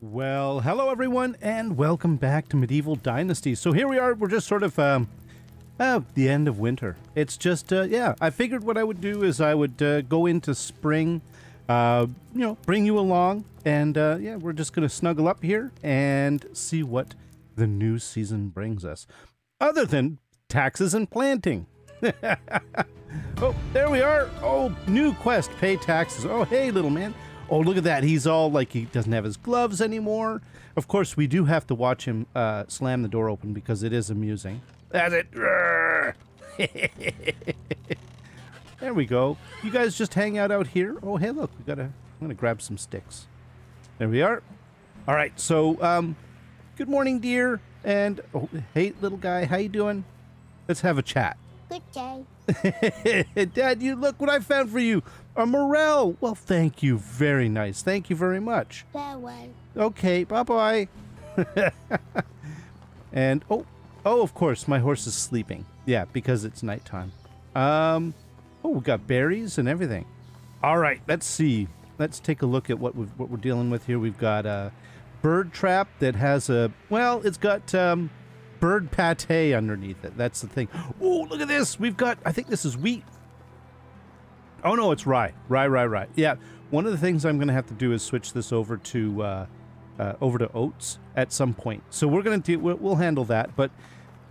Well, hello everyone, and welcome back to Medieval Dynasty. So here we are, we're just sort of, um, the end of winter. It's just, uh, yeah, I figured what I would do is I would uh, go into spring, uh, you know, bring you along, and uh, yeah, we're just gonna snuggle up here and see what the new season brings us. Other than taxes and planting. oh, there we are. Oh, new quest, pay taxes. Oh, hey, little man. Oh, look at that. He's all like he doesn't have his gloves anymore. Of course, we do have to watch him uh, slam the door open because it is amusing. That's it. there we go. You guys just hang out out here. Oh, hey, look. We gotta. I'm gonna grab some sticks. There we are. All right. So, um, good morning, dear. And oh, hey, little guy. How you doing? Let's have a chat. Good day. Dad, you look what I found for you. A morel. Well, thank you. Very nice. Thank you very much. Farewell. Okay, bye bye. and oh, oh, of course, my horse is sleeping. Yeah, because it's nighttime. Um, oh, we got berries and everything. All right, let's see. Let's take a look at what we what we're dealing with here. We've got a bird trap that has a well, it's got um, bird pate underneath it. That's the thing. Oh, look at this. We've got. I think this is wheat. Oh no, it's rye. Rye, rye, rye. Yeah. One of the things I'm going to have to do is switch this over to uh, uh, over to oats at some point. So we're going to do. We'll, handle that. But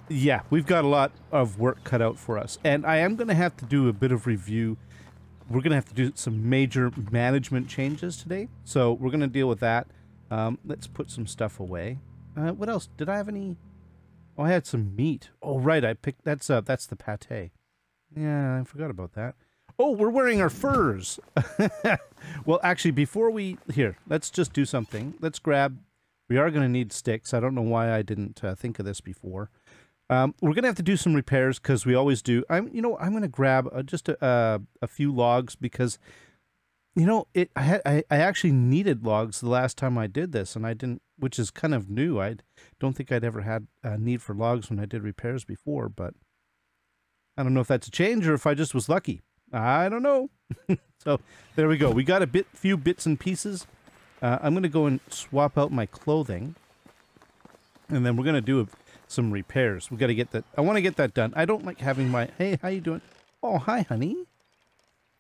yeah, we've got a lot of work cut out for us, and I am going to have to do a bit of review. We're going to have to do some major management changes today, so we're going to deal with that. Um, let's put some stuff away. Uh, what else? Did I have any? Oh, I had some meat. Oh, right. I picked. That's uh, that's the pate. Yeah, I forgot about that. Oh, we're wearing our furs. well, actually, before we here, let's just do something. Let's grab. We are going to need sticks. I don't know why I didn't uh, think of this before. Um, we're going to have to do some repairs because we always do. I'm, you know, I'm going to grab uh, just a, uh, a few logs because, you know, it. I had I, I actually needed logs the last time I did this, and I didn't, which is kind of new. I don't think I'd ever had a need for logs when I did repairs before, but I don't know if that's a change or if I just was lucky. I don't know. so there we go. We got a bit, few bits and pieces. Uh, I'm gonna go and swap out my clothing, and then we're gonna do a, some repairs. We got to get that. I want to get that done. I don't like having my. Hey, how you doing? Oh, hi, honey.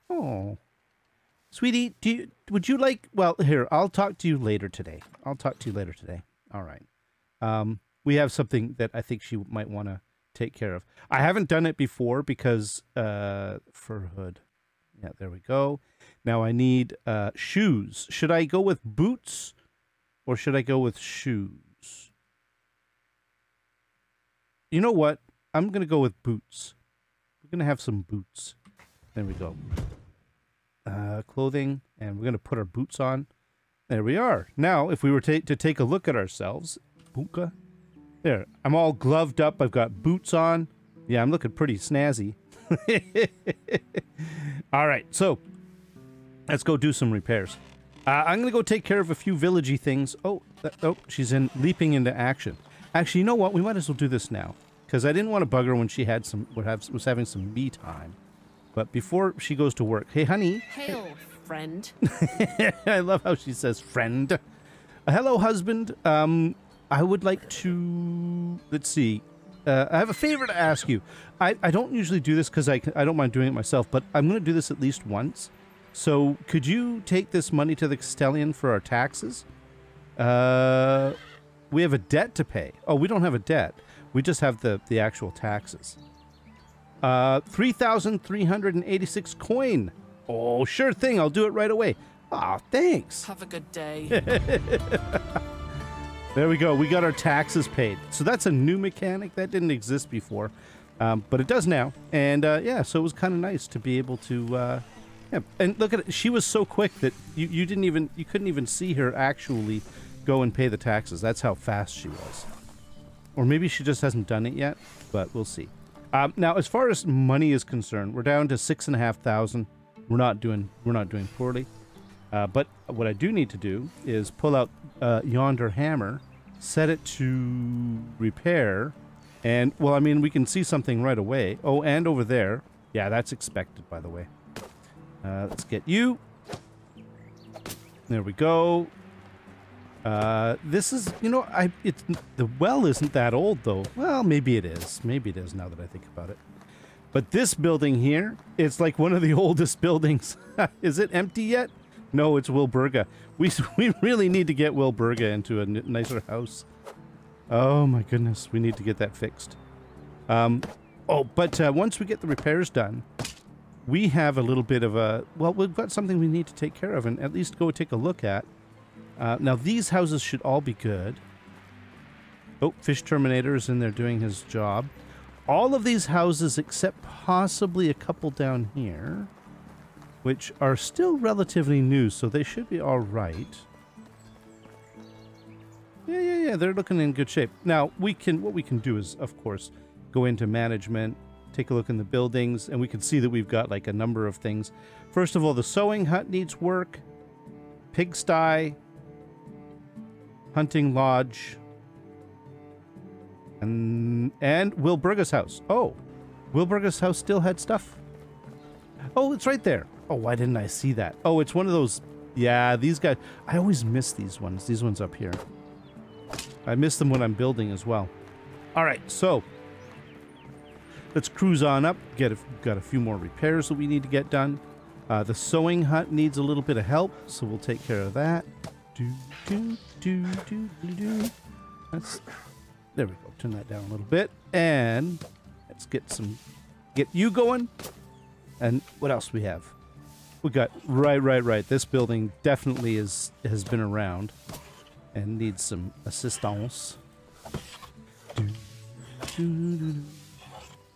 Oh, sweetie. Do you? Would you like? Well, here. I'll talk to you later today. I'll talk to you later today. All right. Um, we have something that I think she might want to take care of. I haven't done it before because uh, fur hood. Yeah, there we go. Now I need uh, shoes. Should I go with boots or should I go with shoes? You know what? I'm going to go with boots. We're going to have some boots. There we go. Uh, clothing, and we're going to put our boots on. There we are. Now, if we were to take a look at ourselves, Bunka, there, I'm all gloved up. I've got boots on. Yeah, I'm looking pretty snazzy. all right, so let's go do some repairs. Uh, I'm gonna go take care of a few villagey things. Oh, that, oh, she's in leaping into action. Actually, you know what? We might as well do this now because I didn't want to bug her when she had some was having some me time. But before she goes to work, hey, honey. Hail, friend. I love how she says friend. Uh, hello, husband. Um, I would like to. Let's see. Uh, I have a favor to ask you. I, I don't usually do this because I, I don't mind doing it myself, but I'm going to do this at least once. So could you take this money to the Castellan for our taxes? Uh, we have a debt to pay. Oh, we don't have a debt. We just have the, the actual taxes. Uh, 3,386 coin. Oh, sure thing. I'll do it right away. Ah, thanks. Have a good day. There we go. We got our taxes paid. So that's a new mechanic that didn't exist before, um, but it does now. And uh, yeah, so it was kind of nice to be able to. Uh, yeah, and look at it. She was so quick that you, you didn't even you couldn't even see her actually go and pay the taxes. That's how fast she was. Or maybe she just hasn't done it yet, but we'll see. Um, now, as far as money is concerned, we're down to six and a half thousand. We're not doing we're not doing poorly. Uh, but what I do need to do is pull out uh, yonder hammer, set it to repair, and well, I mean, we can see something right away. Oh, and over there, yeah, that's expected, by the way. Uh, let's get you. There we go. Uh, this is, you know, I it's the well isn't that old though. Well, maybe it is. Maybe it is now that I think about it. But this building here, it's like one of the oldest buildings. is it empty yet? No, it's Wilburga. We we really need to get Wilburga into a nicer house. Oh my goodness, we need to get that fixed. Um, oh, but uh, once we get the repairs done, we have a little bit of a well, we've got something we need to take care of and at least go take a look at. Uh, now these houses should all be good. Oh, Fish Terminator is in there doing his job. All of these houses, except possibly a couple down here, which are still relatively new, so they should be all right. Yeah, yeah, yeah, they're looking in good shape. Now, we can what we can do is, of course, go into management, take a look in the buildings, and we can see that we've got like a number of things. First of all, the sewing hut needs work. Pigsty, hunting lodge, and and Wilburga's house. Oh, Wilburga's house still had stuff. Oh, it's right there. Oh, why didn't I see that? Oh, it's one of those. Yeah, these guys. I always miss these ones. These ones up here. I miss them when I'm building as well. All right, so let's cruise on up. Get a, got a few more repairs that we need to get done. Uh, the sewing hut needs a little bit of help, so we'll take care of that. Do do do do do do. That's there we go. Turn that down a little bit, and let's get some get you going. And what else we have? We got right, right, right. This building definitely is has been around and needs some assistance.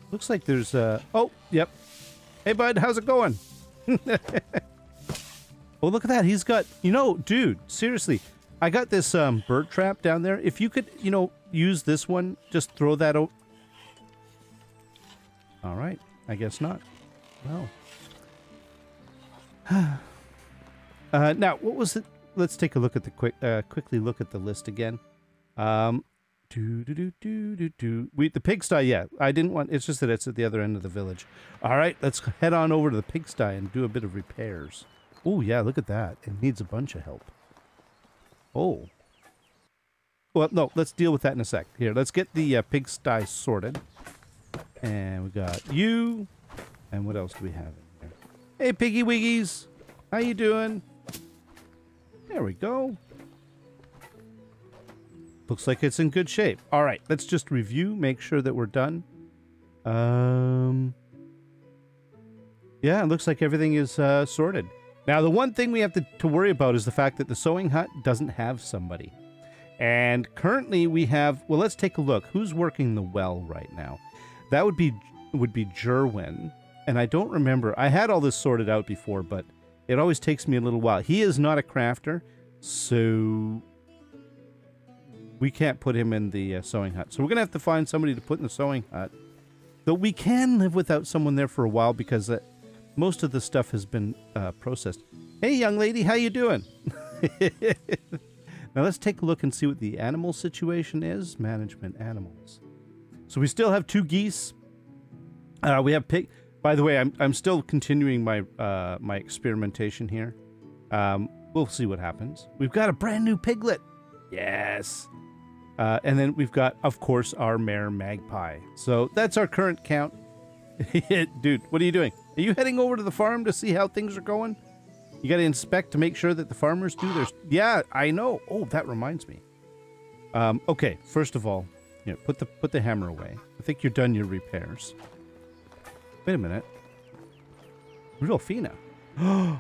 Looks like there's a. Oh, yep. Hey, bud, how's it going? oh, look at that. He's got. You know, dude, seriously, I got this um, bird trap down there. If you could, you know, use this one, just throw that out. All right. I guess not. Well. uh, now, what was it? Let's take a look at the quick, uh, quickly look at the list again. Um, do do do do do do. We the pigsty. Yeah, I didn't want. It's just that it's at the other end of the village. All right, let's head on over to the pigsty and do a bit of repairs. Oh yeah, look at that. It needs a bunch of help. Oh. Well, no, let's deal with that in a sec. Here, let's get the uh, pigsty sorted. And we got you. And what else do we have? Hey, piggy wiggies. How you doing? There we go. Looks like it's in good shape. All right, let's just review, make sure that we're done. Um, yeah, it looks like everything is uh, sorted. Now, the one thing we have to, to worry about is the fact that the sewing hut doesn't have somebody. And currently we have, well, let's take a look. Who's working the well right now? That would be would be Jerwin. And I don't remember. I had all this sorted out before, but it always takes me a little while. He is not a crafter, so we can't put him in the uh, sewing hut. So we're going to have to find somebody to put in the sewing hut. Though we can live without someone there for a while because uh, most of the stuff has been uh, processed. Hey, young lady, how you doing? now let's take a look and see what the animal situation is. Management animals. So we still have two geese. Uh, we have pig. By the way, I'm I'm still continuing my uh, my experimentation here. Um, we'll see what happens. We've got a brand new piglet. Yes. Uh, and then we've got, of course, our mare magpie. So that's our current count. Dude, what are you doing? Are you heading over to the farm to see how things are going? You got to inspect to make sure that the farmers do their. Yeah, I know. Oh, that reminds me. Um, okay, first of all, yeah, put the put the hammer away. I think you're done your repairs. Wait a minute. Rudolfina.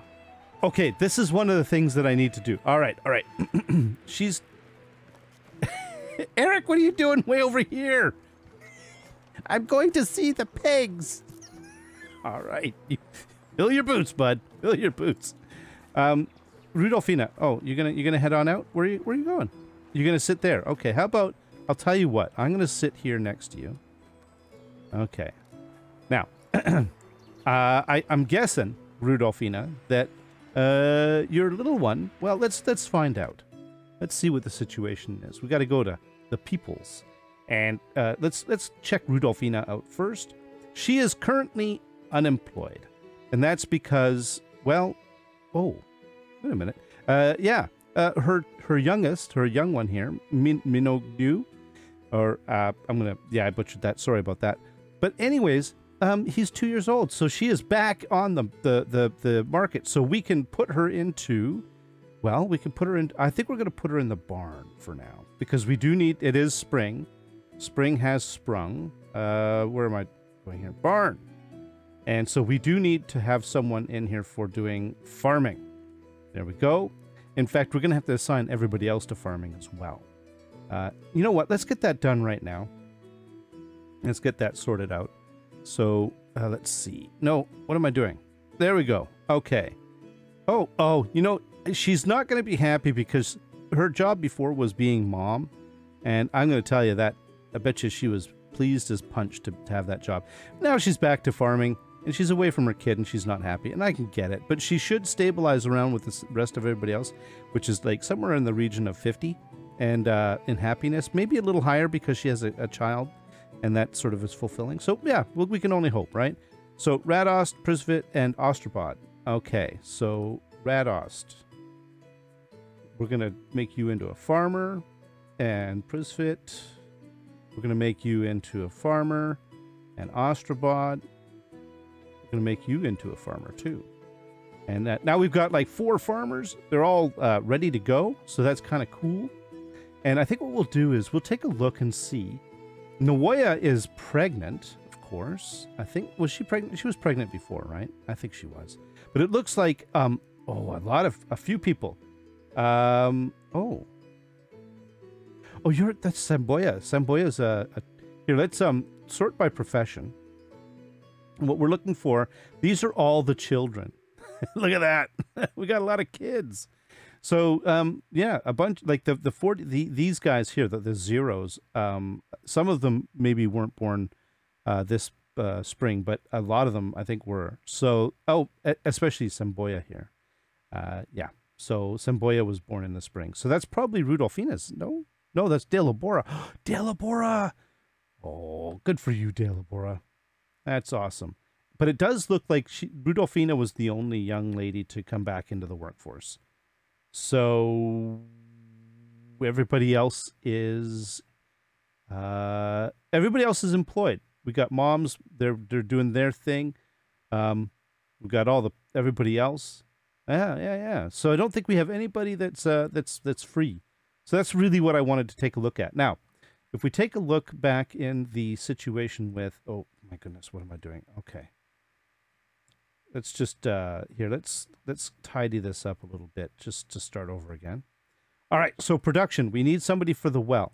okay, this is one of the things that I need to do. All right, all right. She's Eric, what are you doing way over here? I'm going to see the pigs. All right. Fill your boots, bud. Fill your boots. Um, Rudolfina. Oh, you're gonna you're gonna head on out. Where are you Where are you going? You're gonna sit there. Okay. How about I'll tell you what. I'm gonna sit here next to you. Okay. Now, uh, I I'm guessing Rudolfina that uh your little one. Well, let's let's find out. Let's see what the situation is. We got to go to the peoples, and uh, let's let's check Rudolfina out first. She is currently unemployed, and that's because well, oh, wait a minute. Uh, yeah, uh, her her youngest, her young one here, Min- Minogyu, or uh, I'm gonna yeah I butchered that. Sorry about that. But anyways, um, he's two years old, so she is back on the the the the market. So we can put her into, well, we can put her in. I think we're gonna put her in the barn for now because we do need. It is spring. Spring has sprung. Uh, where am I going here? Barn. And so we do need to have someone in here for doing farming. There we go. In fact, we're going to have to assign everybody else to farming as well. Uh, you know what? Let's get that done right now. Let's get that sorted out. So uh, let's see. No, what am I doing? There we go. Okay. Oh, oh, you know, she's not going to be happy because her job before was being mom. And I'm going to tell you that I bet you she was pleased as punch to, to have that job. Now she's back to farming and she's away from her kid and she's not happy and i can get it but she should stabilize around with the rest of everybody else which is like somewhere in the region of 50 and uh, in happiness maybe a little higher because she has a, a child and that sort of is fulfilling so yeah we can only hope right so radost prisvit and ostrobot okay so radost we're to make you into a farmer and prisvit we're to make you into a farmer and ostrobot We're to make you into a farmer too. And that, now we've got like four farmers. They're all uh, ready to go. So that's kind of cool. And I think what we'll do is we'll take a look and see. Nawoya is pregnant, of course. I think, was she pregnant? She was pregnant before, right? I think she was. But it looks like, um, oh, a lot of, a few people. Um, oh. Oh, you're, that's Samboya. Samboya's a, a here, let's um sort by profession what we're looking for, these are all the children. Look at that. we got a lot of kids. So um, yeah, a bunch like the the forty the, these guys here, the, the zeros. Um, some of them maybe weren't born uh, this uh, spring, but a lot of them I think were. So oh, especially Semboya here. Uh, yeah. So Semboya was born in the spring. So that's probably Rudolfina's. No, no, that's Delabora. Delabora. Oh, good for you, Delabora. That's awesome. But it does look like she, Rudolfina was the only young lady to come back into the workforce. So everybody else is uh, everybody else is employed. We got moms; they're they're doing their thing. Um, we got all the everybody else. Yeah, yeah, yeah. So I don't think we have anybody that's uh, that's that's free. So that's really what I wanted to take a look at. Now, if we take a look back in the situation with oh my goodness, what am I doing? Okay. Let's just uh here, let's let's tidy this up a little bit just to start over again. All right, so production, we need somebody for the well.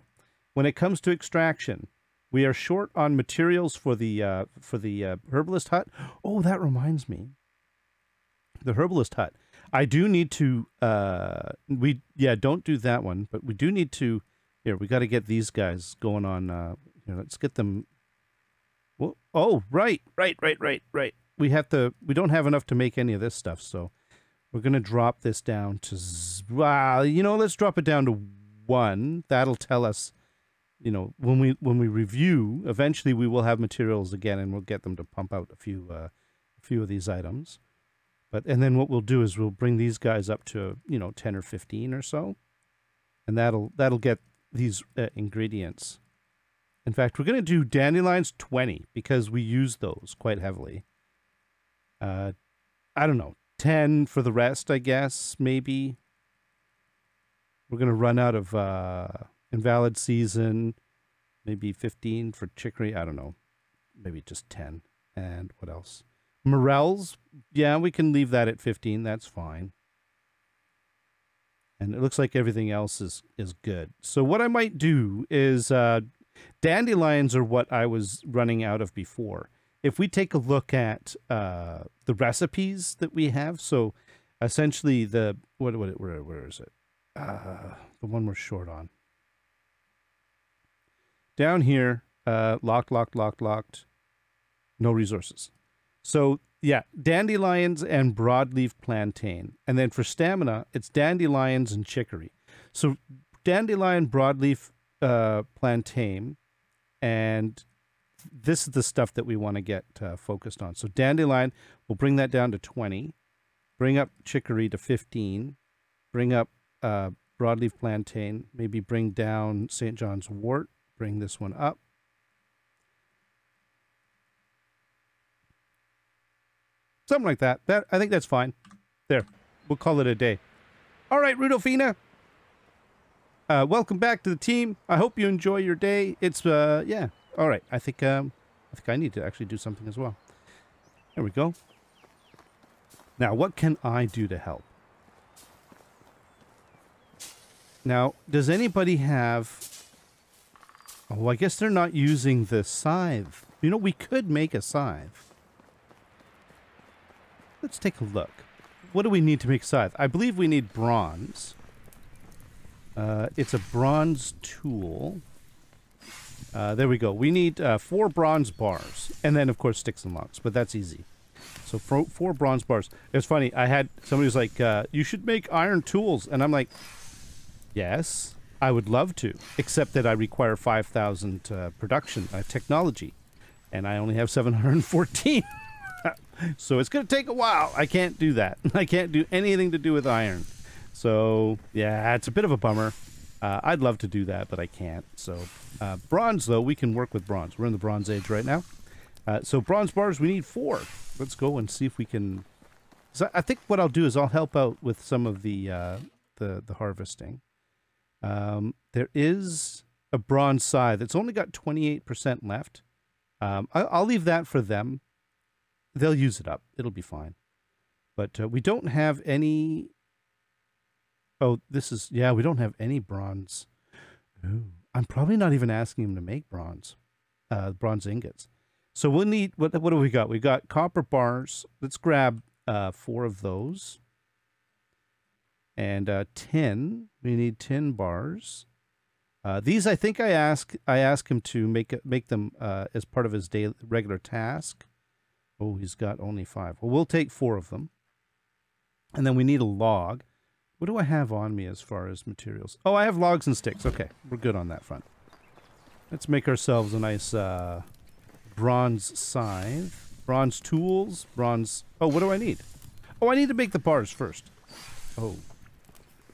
When it comes to extraction, we are short on materials for the uh for the uh, herbalist hut. Oh, that reminds me. The herbalist hut. I do need to uh we yeah, don't do that one, but we do need to here, we got to get these guys going on uh here, let's get them well, oh, right, right, right, right, right. We have to. We don't have enough to make any of this stuff, so we're gonna drop this down to. Well, you know, let's drop it down to one. That'll tell us. You know, when we when we review, eventually we will have materials again, and we'll get them to pump out a few uh, a few of these items. But and then what we'll do is we'll bring these guys up to you know ten or fifteen or so, and that'll that'll get these uh, ingredients in fact, we're going to do dandelions 20 because we use those quite heavily. Uh, I don't know, 10 for the rest, I guess, maybe. We're going to run out of uh, invalid season, maybe 15 for chicory. I don't know, maybe just 10. And what else? Morels, yeah, we can leave that at 15. That's fine. And it looks like everything else is, is good. So what I might do is uh, Dandelions are what I was running out of before. If we take a look at uh, the recipes that we have, so essentially the what what where where is it? Uh, the one we're short on. Down here, uh, locked, locked, locked, locked. No resources. So yeah, dandelions and broadleaf plantain, and then for stamina, it's dandelions and chicory. So dandelion, broadleaf, uh, plantain, and this is the stuff that we want to get uh, focused on. So dandelion, we'll bring that down to 20. Bring up chicory to 15. Bring up uh, broadleaf plantain. Maybe bring down St. John's wort. Bring this one up. Something like that. That I think that's fine. There. We'll call it a day. All right, Rudolfina. Uh, welcome back to the team. I hope you enjoy your day. It's uh yeah. All right. I think um I think I need to actually do something as well. There we go. Now, what can I do to help? Now, does anybody have Oh, I guess they're not using the scythe. You know, we could make a scythe. Let's take a look. What do we need to make scythe? I believe we need bronze. Uh, it's a bronze tool. Uh, there we go. We need uh, four bronze bars. And then, of course, sticks and logs. But that's easy. So four, four bronze bars. It's funny. I had somebody was like, uh, you should make iron tools. And I'm like, yes, I would love to. Except that I require 5,000 uh, production uh, technology. And I only have 714. so it's going to take a while. I can't do that. I can't do anything to do with iron. So yeah, it's a bit of a bummer. Uh, I'd love to do that, but I can't. So uh, bronze, though, we can work with bronze. We're in the bronze age right now. Uh, so bronze bars, we need four. Let's go and see if we can. So I think what I'll do is I'll help out with some of the uh, the the harvesting. Um, there is a bronze scythe. It's only got twenty eight percent left. Um, I, I'll leave that for them. They'll use it up. It'll be fine. But uh, we don't have any Oh, this is yeah. We don't have any bronze. Ooh, I'm probably not even asking him to make bronze, uh, bronze ingots. So we'll need what? What do we got? We got copper bars. Let's grab uh, four of those. And uh, tin. We need tin bars. Uh, these I think I ask I ask him to make make them uh, as part of his daily regular task. Oh, he's got only five. Well, we'll take four of them. And then we need a log. What do I have on me as far as materials? Oh, I have logs and sticks. Okay, we're good on that front. Let's make ourselves a nice uh, bronze scythe. Bronze tools. Bronze... Oh, what do I need? Oh, I need to make the bars first. Oh.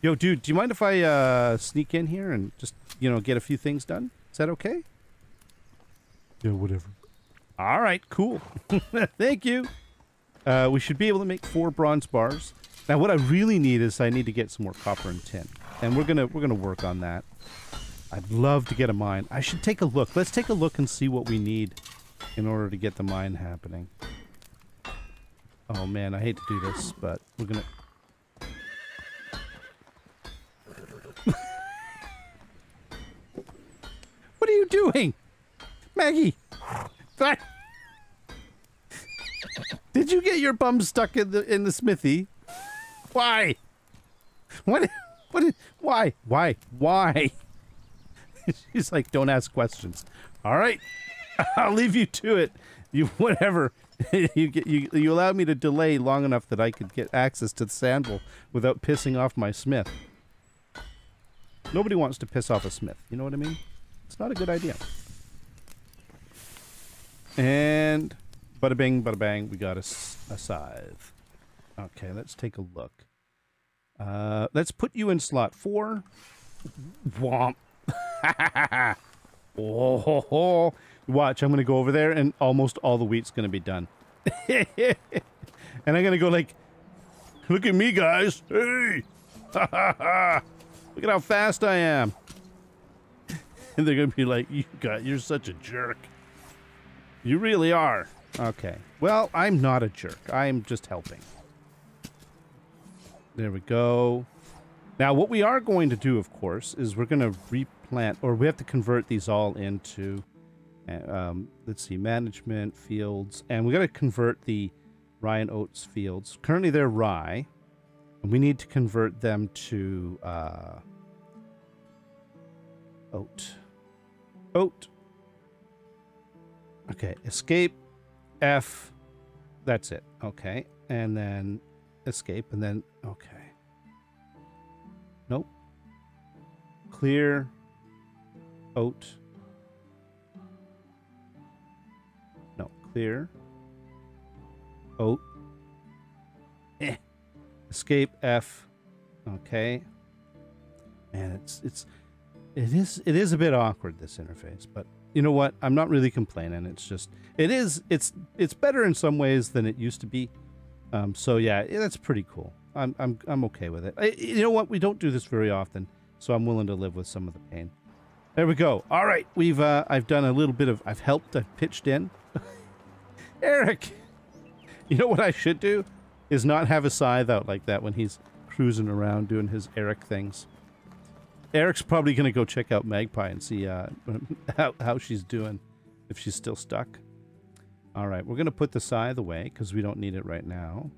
Yo, dude, do you mind if I uh, sneak in here and just, you know, get a few things done? Is that okay? Yeah, whatever. All right, cool. Thank you. Uh, we should be able to make four bronze bars. Now, what I really need is I need to get some more copper and tin, and we're gonna we're gonna work on that. I'd love to get a mine. I should take a look. Let's take a look and see what we need in order to get the mine happening. Oh man, I hate to do this, but we're gonna. what are you doing, Maggie? Did you get your bum stuck in the in the smithy? Why? What? What? Why? Why? Why? She's like, don't ask questions. All right, I'll leave you to it. You whatever. you get you you allowed me to delay long enough that I could get access to the sandal without pissing off my smith. Nobody wants to piss off a smith. You know what I mean? It's not a good idea. And bada bing, bada bang, we got a, a scythe. Okay, let's take a look. Uh, let's put you in slot four. Womp. oh, ho, ho. Watch, I'm going to go over there and almost all the wheat's going to be done. and I'm going to go like, look at me, guys. Hey. look at how fast I am. and they're going to be like, you got, you're such a jerk. You really are. Okay. Well, I'm not a jerk. I'm just helping. There we go. Now, what we are going to do, of course, is we're going to replant, or we have to convert these all into, uh, um, let's see, management fields, and we got to convert the rye and oats fields. Currently, they're rye, and we need to convert them to uh, oat. Oat. Okay, escape, F, that's it. Okay, and then escape, and then okay. Nope. Clear. Oat. No, clear. Oat. Eh. Escape F. Okay. Man, it's it's it is it is a bit awkward this interface, but you know what? I'm not really complaining. It's just it is it's it's better in some ways than it used to be. Um, so yeah, that's pretty cool. I'm I'm I'm okay with it. I, you know what? We don't do this very often, so I'm willing to live with some of the pain. There we go. All right, we've uh, I've done a little bit of I've helped. I've pitched in. Eric, you know what I should do is not have a scythe out like that when he's cruising around doing his Eric things. Eric's probably to go check out Magpie and see uh, how, how she's doing, if she's still stuck. All right, we're going to put the scythe away because we don't need it right now.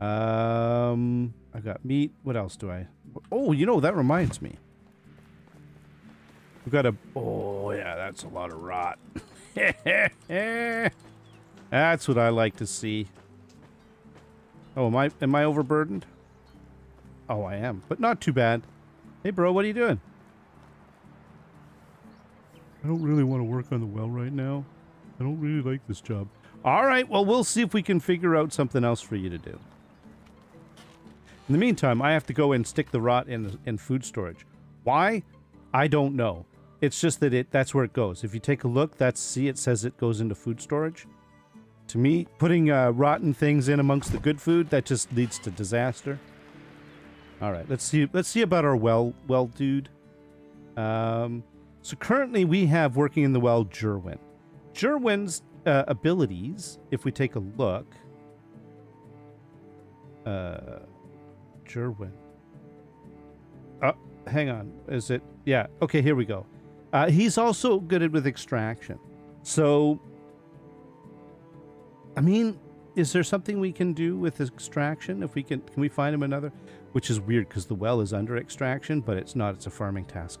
Um, I got meat. What else do I... Oh, you know, that reminds me. We've got a... Oh, yeah, that's a lot of rot. that's what I like to see. Oh, am I, am I overburdened? Oh, I am, but not too bad. Hey, bro, what are you doing? I don't really want to work on the well right now. I don't really like this job. All right, well, we'll see if we can figure out something else for you to do. In the meantime, I have to go and stick the rot in, in food storage. Why? I don't know. It's just that it that's where it goes. If you take a look, that's see it says it goes into food storage. To me, putting uh, rotten things in amongst the good food, that just leads to disaster. All right, let's see. Let's see about our well, well, dude. Um, so currently we have working in the well Jerwin. Jerwin's uh, abilities, if we take a look, uh, Jerwin. Oh, hang on. Is it? Yeah. Okay, here we go. Uh, he's also good at with extraction. So, I mean, is there something we can do with extraction? If we can, can we find him another? Which is weird because the well is under extraction, but it's not. It's a farming task.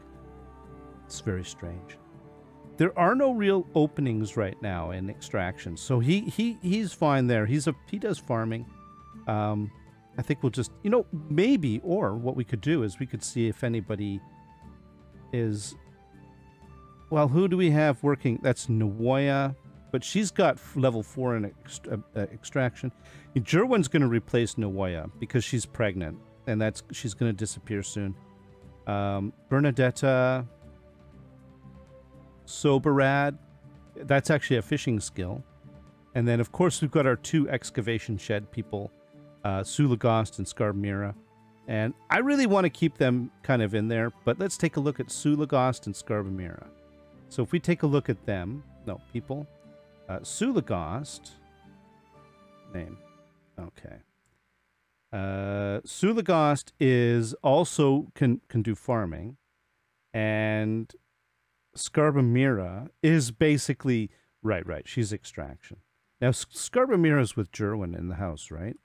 It's very strange. There are no real openings right now in extraction, so he he he's fine there. He's a he does farming. Um, I think we'll just you know maybe or what we could do is we could see if anybody is. Well, who do we have working? That's Nawoya but she's got level four in ext uh, uh, extraction. Jerwin's going to replace Nawoya because she's pregnant, and that's she's going to disappear soon. Um, Bernadetta, Soberad, that's actually a fishing skill. And then, of course, we've got our two excavation shed people, uh, Sulagost and Scarbamira. And I really want to keep them kind of in there, but let's take a look at Sulagost and Scarbamira. So if we take a look at them, no, people, uh, Sulagost. Name. Okay. Uh, Sulagost is also can can do farming, and Scarbamira is basically right. Right. She's extraction. Now Scarbamira is with Jerwin in the house, right?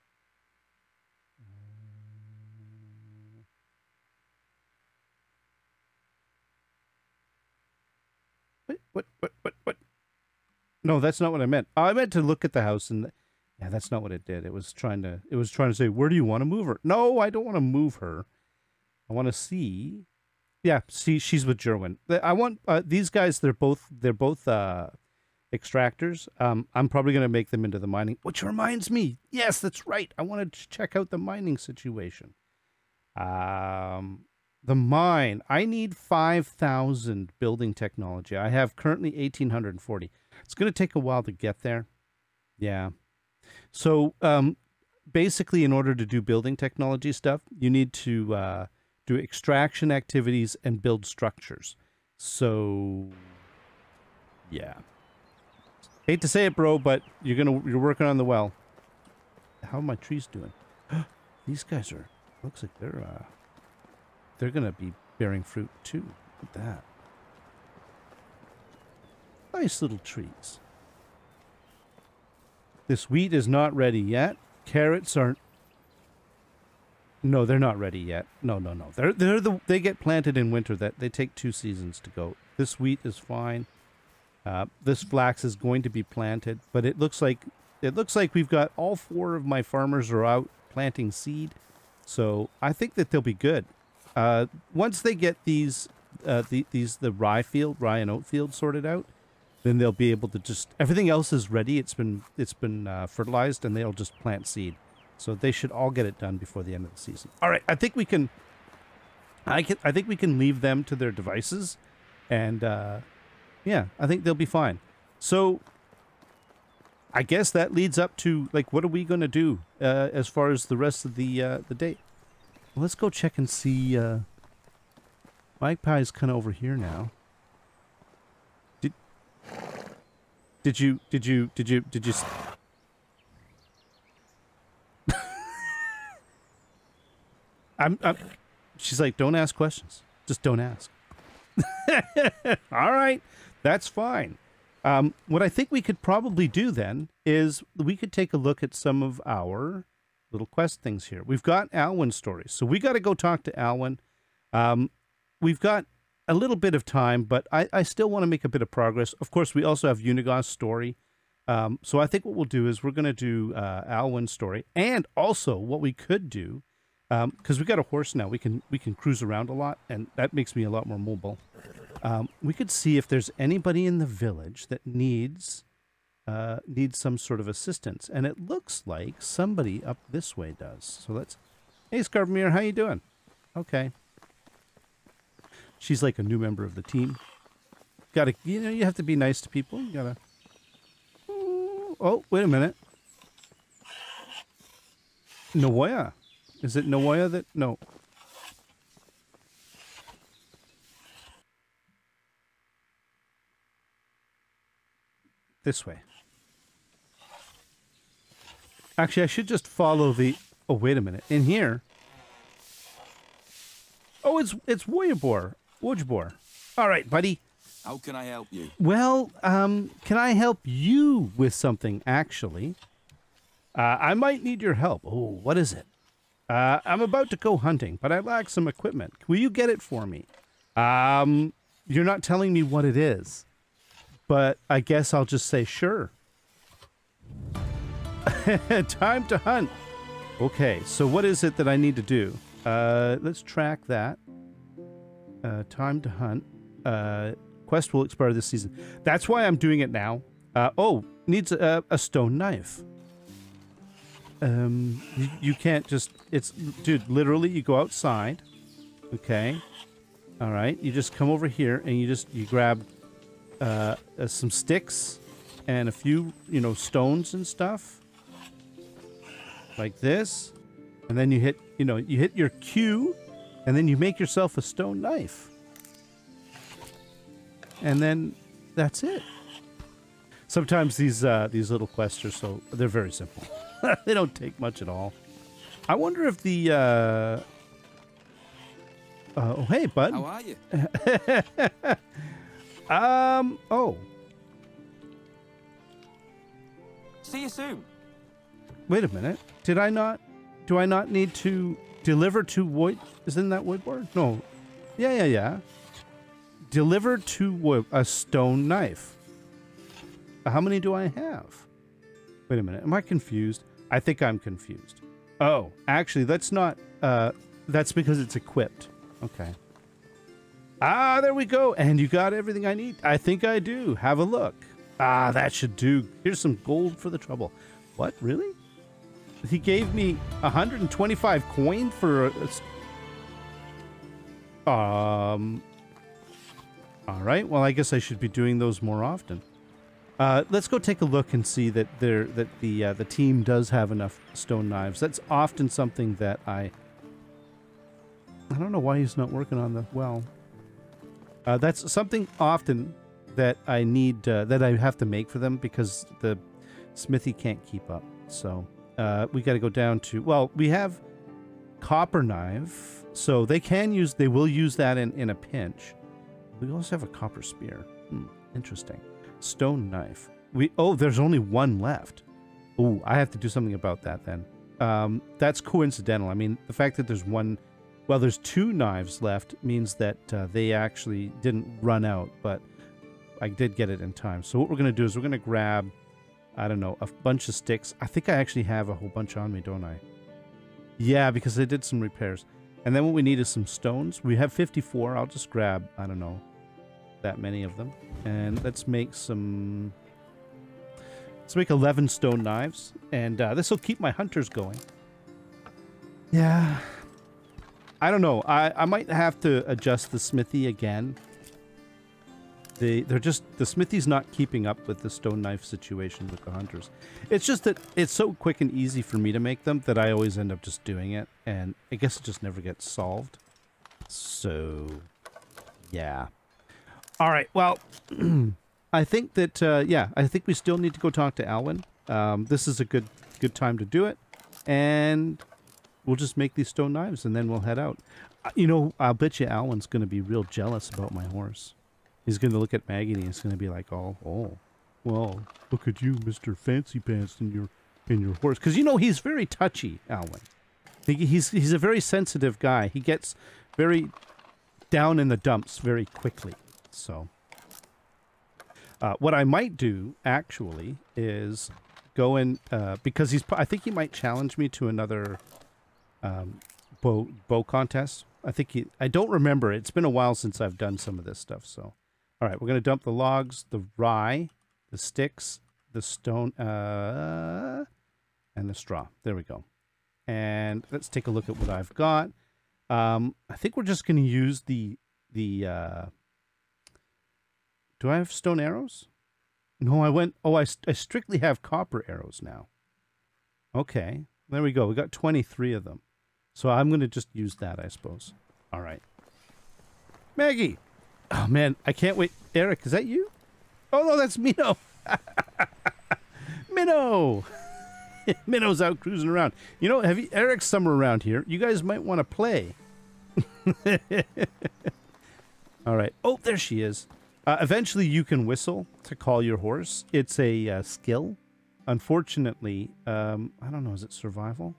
What? What? What? What? What? No, that's not what I meant. I meant to look at the house and yeah, that's not what it did. It was trying to it was trying to say, "Where do you want to move her?" No, I don't want to move her. I want to see. Yeah, see she's with Jerwin. I want uh, these guys they're both they're both uh extractors. Um I'm probably going to make them into the mining, which reminds me. Yes, that's right. I wanted to check out the mining situation. Um the mine. I need 5,000 building technology. I have currently 1,840. It's going to take a while to get there. Yeah. So um, basically, in order to do building technology stuff, you need to uh, do extraction activities and build structures. So, yeah. Hate to say it, bro, but you're gonna you're working on the well. How are my trees doing? These guys are looks like they're uh they're gonna be bearing fruit too. Look at that. Nice little trees. This wheat is not ready yet. Carrots aren't. No, they're not ready yet. No, no, no. They're they're the they get planted in winter. That they take two seasons to go. This wheat is fine. Uh, this flax is going to be planted, but it looks like it looks like we've got all four of my farmers are out planting seed, so I think that they'll be good. Uh, once they get these uh, the, these the rye field, rye and oat field sorted out, then they'll be able to just everything else is ready. It's been it's been uh, fertilized, and they'll just plant seed. So they should all get it done before the end of the season. All right, I think we can. I can. I think we can leave them to their devices, and uh, yeah, I think they'll be fine. So, I guess that leads up to like, what are we going to do uh, as far as the rest of the uh, the day? Well, let's go check and see. Uh, Magpie's kind of over here now. Did did you did you did you did you? I'm, I'm. She's like, don't ask questions. Just don't ask. All right, that's fine. Um, what I think we could probably do then is we could take a look at some of our little quest things here. We've got Alwyn stories, so we got to go talk to Alwyn. Um, we've got a little bit of time, but I, I still want to make a bit of progress. Of course, we also have Uniegost's story. Um, so I think what we'll do is we're going to do uh, Alwyn's story, and also what we could do, because we got a horse now, we can we can cruise around a lot, and that makes me a lot more mobile. Um, we could see if there's anybody in the village that needs uh, needs some sort of assistance, and it looks like somebody up this way does. So let's. Hey, Scarpmere, how you doing? Okay. She's like a new member of the team. Got to, you know, you have to be nice to people. You gotta. Oh, wait a minute. Noya. Is it Noya that? No. This way. Actually, I should just follow the. Oh, wait a minute. In here. Oh, it's it's Woyabor. Wojbor. All right, buddy. How can I help you? Well, um, can I help you with something, actually? Uh, I might need your help. Oh, what is it? Uh, I'm about to go hunting, but I lack some equipment. Will you get it for me? Um, you're not telling me what it is, but I guess I'll just say sure. Time to hunt. Okay, so what is it that I need to do? Uh, let's track that. Uh, time to hunt. Uh, quest will expire this season. That's why I'm doing it now. Uh, oh, needs a, a stone knife. Um, you, you can't just. It's dude. Literally, you go outside. Okay. All right. You just come over here and you just you grab uh, uh, some sticks and a few you know stones and stuff like this, and then you hit you know you hit your Q, and then you make yourself a stone knife and then that's it. Sometimes these uh, these little quests are so they're very simple. they don't take much at all. I wonder if the uh, uh, oh hey bud How are you? um oh See you soon. wait a minute did I not do I not need to deliver to Wood? isn't that Wojbor no yeah yeah yeah deliver to Wood a stone knife how many do I have Wait a minute. Am I confused? I think I'm confused. Oh, actually, that's not. Uh, that's because it's equipped. Okay. Ah, there we go. And you got everything I need. I think I do. Have a look. Ah, that should do. Here's some gold for the trouble. What? Really? He gave me 125 coin for a. um. All right. Well, I guess I should be doing those more often. Uh, let's go take a look and see that there that the uh, the team does have enough stone knives. That's often something that I I don't know why he's not working on the well. Uh, that's something often that I need uh, that I have to make for them because the smithy can't keep up. So uh, we got to go down to well, we have copper knife, so they can use they will use that in in a pinch. We also have a copper spear. Hmm, interesting. Stone knife. We oh, there's only one left. Oh, I have to do something about that then. Um, that's coincidental. I mean, the fact that there's one, well, there's two knives left means that uh, they actually didn't run out, but I did get it in time. So what we're gonna do is we're gonna grab, I don't know, a bunch of sticks. I think I actually have a whole bunch on me, don't I? Yeah, because I did some repairs. And then what we need is some stones. We have 54. I'll just grab, I don't know, that many of them. And let's make some. Let's make 11 stone knives. And uh, this will keep my hunters going. Yeah. I don't know. I, I might have to adjust the smithy again. They they're just the smithy's not keeping up with the stone knife situation with the hunters. It's just that it's so quick and easy for me to make them that I always end up just doing it, and I guess it just never gets solved. So, yeah. All right. Well, I think that uh, yeah, I think we still need to go talk to Alwyn. Um, this is a good good time to do it, and we'll just make these stone knives, and then we'll head out. Uh, You know, I'll bet you Alwyn's going to be real jealous about my horse. He's going to look at Maggie and he's going to be like, "Oh, oh, well, look at you, Mister Fancy Pants, and your and your horse." Because you know he's very touchy, Alwyn. He, he's he's a very sensitive guy. He gets very down in the dumps very quickly. So, uh, what I might do actually is go in uh, because he's. I think he might challenge me to another um, bow bow contest. I think he. I don't remember. It's been a while since I've done some of this stuff. So, all right, we're gonna dump the logs, the rye, the sticks, the stone, uh, and the straw. There we go. And let's take a look at what I've got. Um, I think we're just gonna use the the. Do I have stone arrows? No, I went. Oh, I, I strictly have copper arrows now. Okay, there we go. We got 23 of them. So I'm going to just use that, I suppose. All right. Maggie! Oh, man, I can't wait. Eric, is that you? Oh, no, that's Minnow. Minnow! Minnow's out cruising around. You know, have you, Eric's somewhere around here. You guys might want to play. All right. Oh, there she is. Uh, eventually, you can whistle to call your horse. It's a uh, skill. Unfortunately, um, I don't know. Is it survival?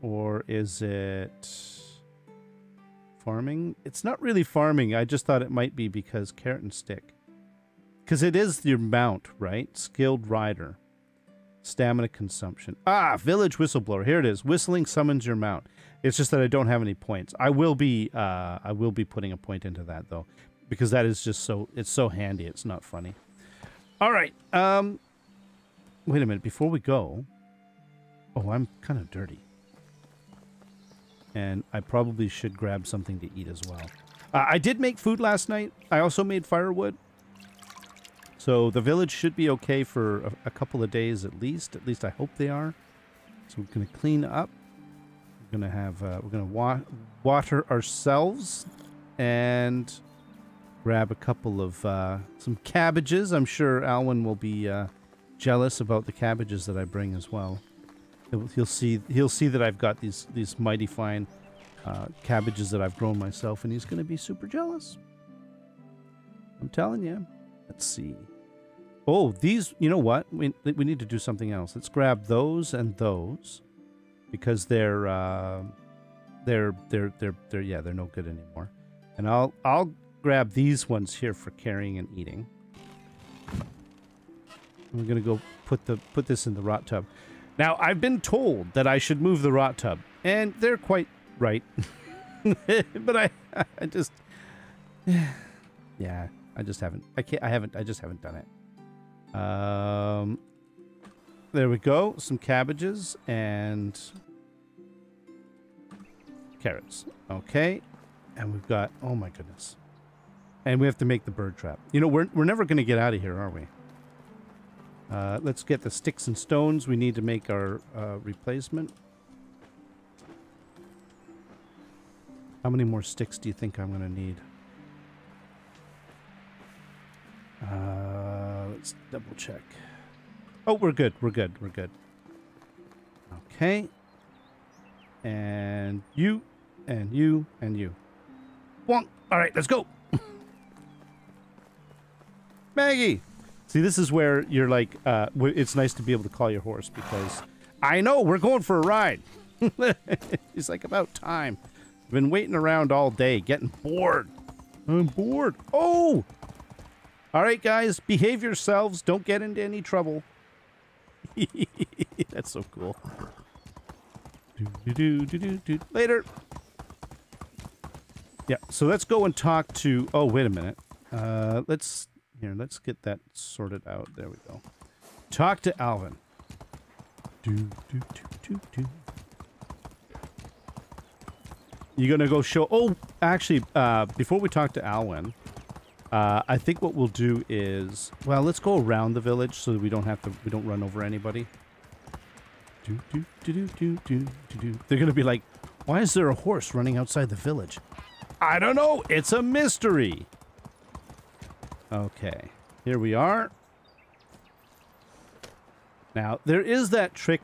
Or is it farming? It's not really farming. I just thought it might be because carrot and stick. Because it is your mount, right? Skilled rider. Stamina consumption. Ah, village whistleblower. Here it is. Whistling summons your mount. It's just that I don't have any points. I will be uh, I will be putting a point into that though. Because that is just so it's so handy. It's not funny. All right. Um wait a minute, before we go. Oh, I'm kind of dirty. And I probably should grab something to eat as well. Uh, I did make food last night. I also made firewood. So the village should be okay for a, a couple of days at least. At least I hope they are. So we're gonna clean up. We're gonna have uh, we're gonna wa- water ourselves and grab a couple of uh, some cabbages. I'm sure Alwyn will be uh, jealous about the cabbages that I bring as well. He'll, he'll see he'll see that I've got these these mighty fine uh, cabbages that I've grown myself, and he's gonna be super jealous. I'm telling you. Let's see. Oh, these, you know what? We, we need to do something else. Let's grab those and those because they're, uh, they're, they're, they're, they're, yeah, they're no good anymore. And I'll, I'll grab these ones here for carrying and eating. I'm to go put the, put this in the rot tub. Now, I've been told that I should move the rot tub, and they're quite right. but I, I just, yeah, I just haven't. I can't. I haven't. I just haven't done it. Um, there we go. Some cabbages and carrots. Okay, and we've got. Oh my goodness. And we have to make the bird trap. You know, we're we're never going to get out of here, are we? Uh, let's get the sticks and stones. We need to make our uh, replacement. How many more sticks do you think I'm going to need? Uh, let's double check. Oh, we're good. We're good. We're good. Okay. And you, and you, and you. Wonk. All right, let's go. Maggie. See, this is where you're like, uh, it's nice to be able to call your horse because I know we're going for a ride. He's like, about time. I've been waiting around all day, getting bored. I'm bored. Oh, all right, guys, behave yourselves. Don't get into any trouble. That's so cool. Later. Yeah, so let's go and talk to. Oh, wait a minute. Uh, let's here. Let's get that sorted out. There we go. Talk to Alwyn. Do do do do do. You gonna go show? Oh, actually, uh, before we talk to Alwyn, uh, I think what we'll do is, well, let's go around the village so that we don't have to, we don't run over anybody. Do, do, do, do, do, do, do. They're gonna be like, why is there a horse running outside the village? I don't know. It's a mystery. Okay, here we are. Now there is that trick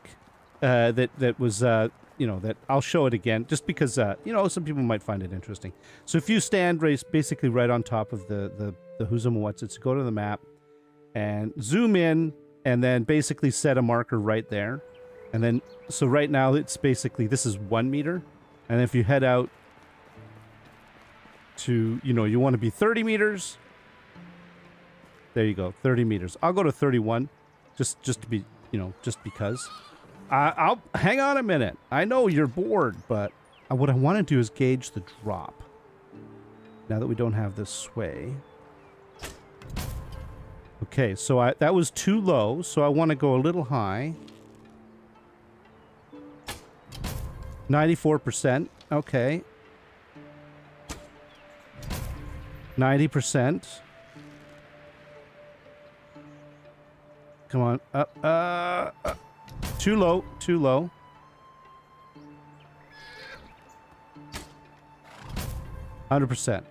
uh, that that was uh, you know that I'll show it again just because uh, you know some people might find it interesting. So if you stand race basically right on top of the the the Who's and what's, it's go to the map and zoom in and then basically set a marker right there. And then so right now it's basically this is one meter, and if you head out to you know you want to be 30 meters. There you go, 30 meters. I'll go to 31, just just to be you know just because. I, I'll hang on a minute. I know you're bored, but what I want to do is gauge the drop. Now that we don't have this sway. Okay, so I, that was too low, so I want to go a little high. 94%. Okay. 90%. Come on. Up. Uh, uh, uh. Too low. Too low. Hundred percent.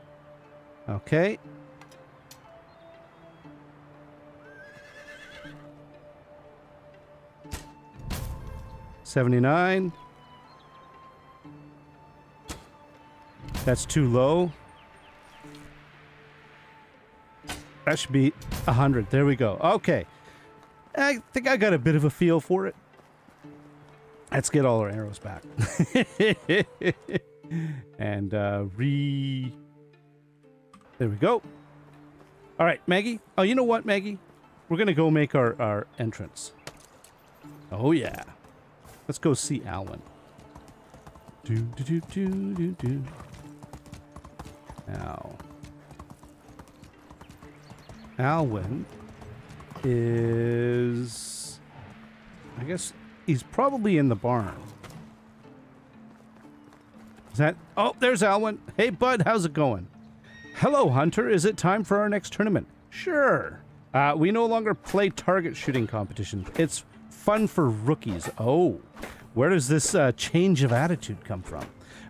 Okay. Seventy-nine. That's too low. That should be 100. There we go. Okay. I think I got a bit of a feel for it. Let's get all our arrows back. and uh, re... There we go. All right, Maggie. Oh, you know what, Maggie? We're going to go make our, our entrance. Oh, yeah. Let's go see Alan. Do, do, do, do, do, do. Now... Alwyn is... I guess he's probably in the barn. Is that... Oh, there's Alwyn. Hey, bud, how's it going? Hello, Hunter. Is it time for our next tournament? Sure. Uh, we no longer play target shooting competitions. It's fun for rookies. Oh, where does this uh, change of attitude come from?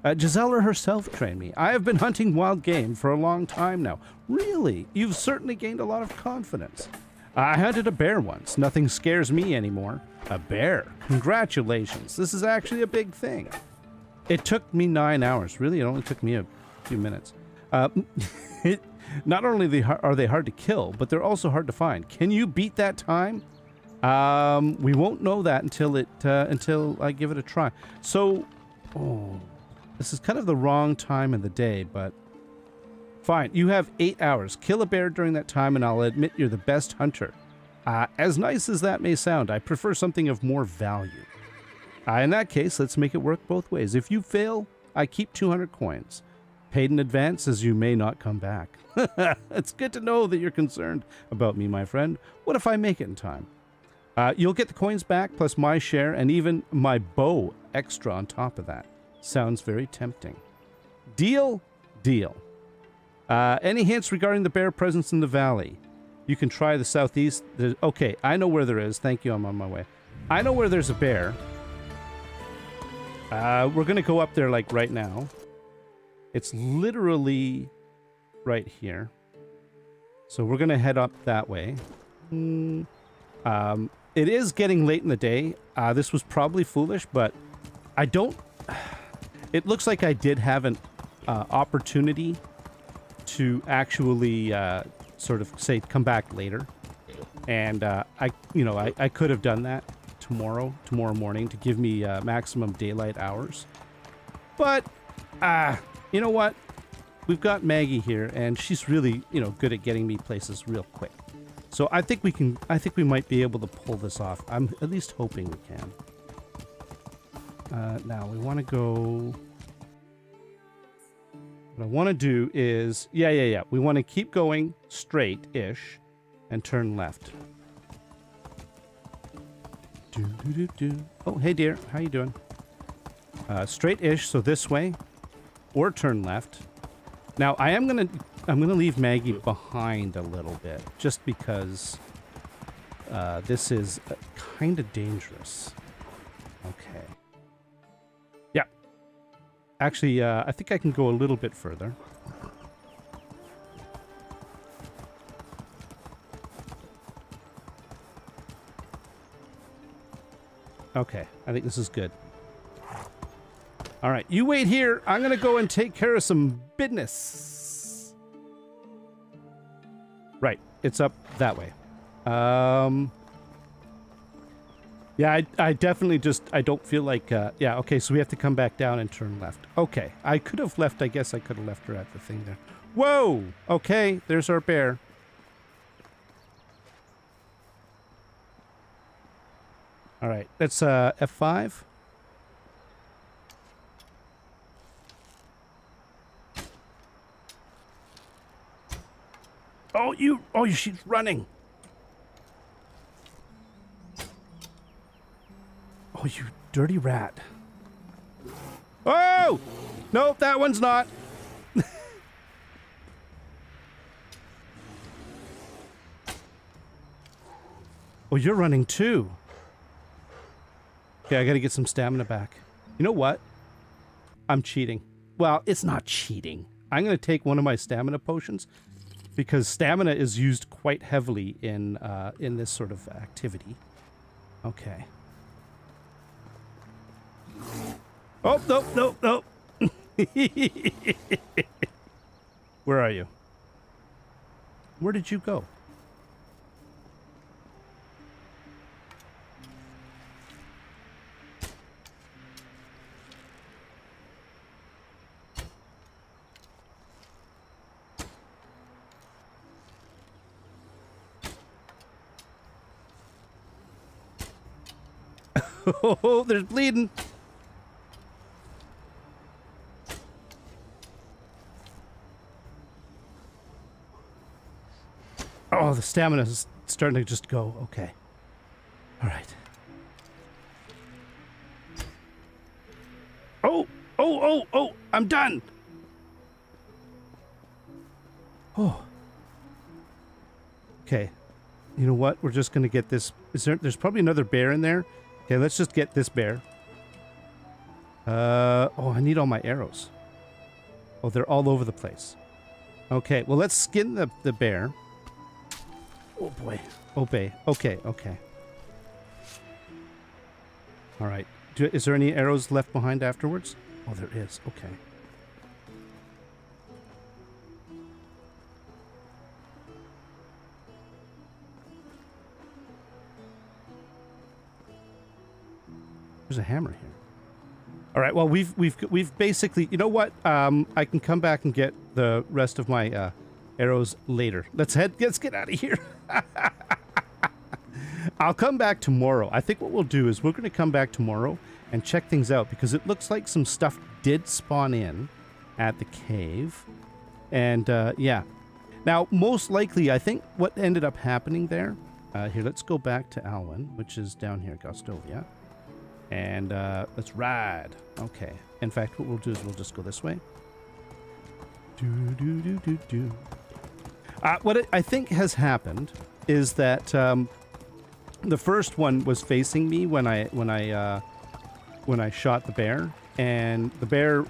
Uh, Gisela herself trained me. I have been hunting wild game for a long time now. Really? You've certainly gained a lot of confidence. I hunted a bear once. Nothing scares me anymore. A bear? Congratulations. This is actually a big thing. It took me nine hours. Really, it only took me a few minutes. Uh, not only are they hard to kill, but they're also hard to find. Can you beat that time? Um, we won't know that until it uh, until I give it a try. So, oh, this is kind of the wrong time in the day, but fine. You have eight hours. Kill a bear during that time, and I'll admit you're the best hunter. Uh, as nice as that may sound, I prefer something of more value. Uh, in that case, let's make it work both ways. If you fail, I keep 200 coins. Paid in advance as you may not come back. it's good to know that you're concerned about me, my friend. What if I make it in time? Uh, you'll get the coins back, plus my share, and even my bow extra on top of that. Sounds very tempting. Deal? Deal. Uh, any hints regarding the bear presence in the valley? You can try the southeast. There's, okay, I know where there is. Thank you, I'm on my way. I know where there's a bear. Uh, we're going to go up there, like, right now. It's literally right here. So we're going to head up that way. Mm, um, it is getting late in the day. Uh, this was probably foolish, but I don't it looks like I did have an uh, opportunity to actually uh, sort of say come back later, and uh, I, you know, I, I could have done that tomorrow, tomorrow morning to give me uh, maximum daylight hours, but ah, you know what? We've got Maggie here, and she's really, you know, good at getting me places real quick. So I think we can. I think we might be able to pull this off. I'm at least hoping we can. Uh, now we want to go. What I want to do is, yeah, yeah, yeah. We want to keep going straight-ish and turn left. Do, do, do. Oh, hey, dear. How you doing? Uh, straight-ish, so this way. or turn left. Now, I am gonna I'm gonna leave Maggie behind a little bit, just because uh, this is uh, kind of dangerous. Okay. Actually, uh, I think I can go a little bit further. Okay, I think this is good. All right, you wait here. I'm going to go and take care of some business. Right, it's up that way. Um, yeah, I, I definitely just, I don't feel like, uh, yeah, okay, so we have to come back down and turn left. Okay, I could have left, I guess I could have left her at the thing there. Whoa! Okay, there's our bear. All right, that's uh, F5. Oh, you, oh, she's running. Oh, you dirty rat. Oh! Nope, that one's not. oh, you're running too. Okay, I gotta get some stamina back. You know what? I'm cheating. Well, it's not cheating. I'm gonna take one of my stamina potions because stamina is used quite heavily in uh, in this sort of activity. Okay. Oh no no no! Where are you? Where did you go? Oh, there's bleeding. Oh, the stamina is starting to just go. Okay. All right. Oh, oh, oh, oh, I'm done. Oh. Okay. You know what? We're just going to get this. Is there, there's probably another bear in there. Okay, let's just get this bear. Uh, oh, I need all my arrows. Oh, they're all over the place. Okay, well, let's skin the, the bear. Oh, boy. Obey. Okay, okay. All right. Do, is there any arrows left behind afterwards? Oh, there is. Okay. There's a hammer here. All right. Well, we've we've we've basically, you know what? Um, I can come back and get the rest of my uh, arrows later. Let's head. Let's get out of here. I'll come back tomorrow. I think what we'll do is we're going to come back tomorrow and check things out because it looks like some stuff did spawn in at the cave, and uh, yeah. Now, most likely, I think what ended up happening there. Uh, here, let's go back to Alwyn, which is down here, Gostovia. And uh, let's ride. Okay. In fact, what we'll do is we'll just go this way. Do, do, do, do, do. Uh, what it, I think has happened is that um, the first one was facing me when I when I uh, when I shot the bear, and the bear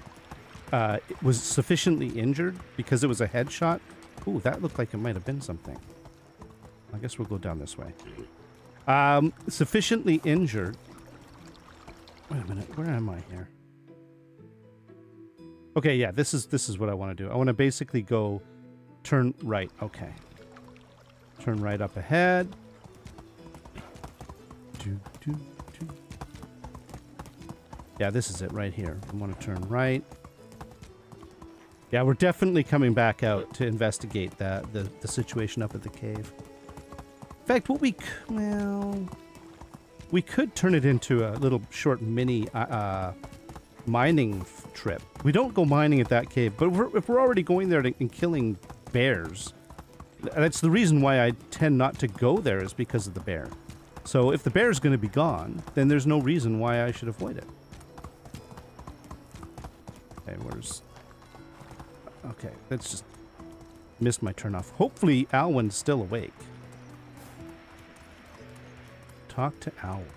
uh, was sufficiently injured because it was a headshot. Ooh, that looked like it might have been something. I guess we'll go down this way. Um, sufficiently injured Wait a minute, where am I here? Okay, yeah, this is this is what I want to do. I want to basically go turn right. Okay. Turn right up ahead. Do, do, do. Yeah, this is it right here. I want to turn right. Yeah, we're definitely coming back out to investigate that the, the situation up at the cave. In fact, what we... Well... We could turn it into a little short mini uh, uh, mining trip. We don't go mining at that cave, but if we're, if we're already going there and killing bears, that's the reason why I tend not to go there is because of the bear. So if the bear is going to be gone, then there's no reason why I should avoid it. Okay, where's... Okay, let's just missed my turn off. Hopefully Alwyn's still awake. Talk to Alwyn.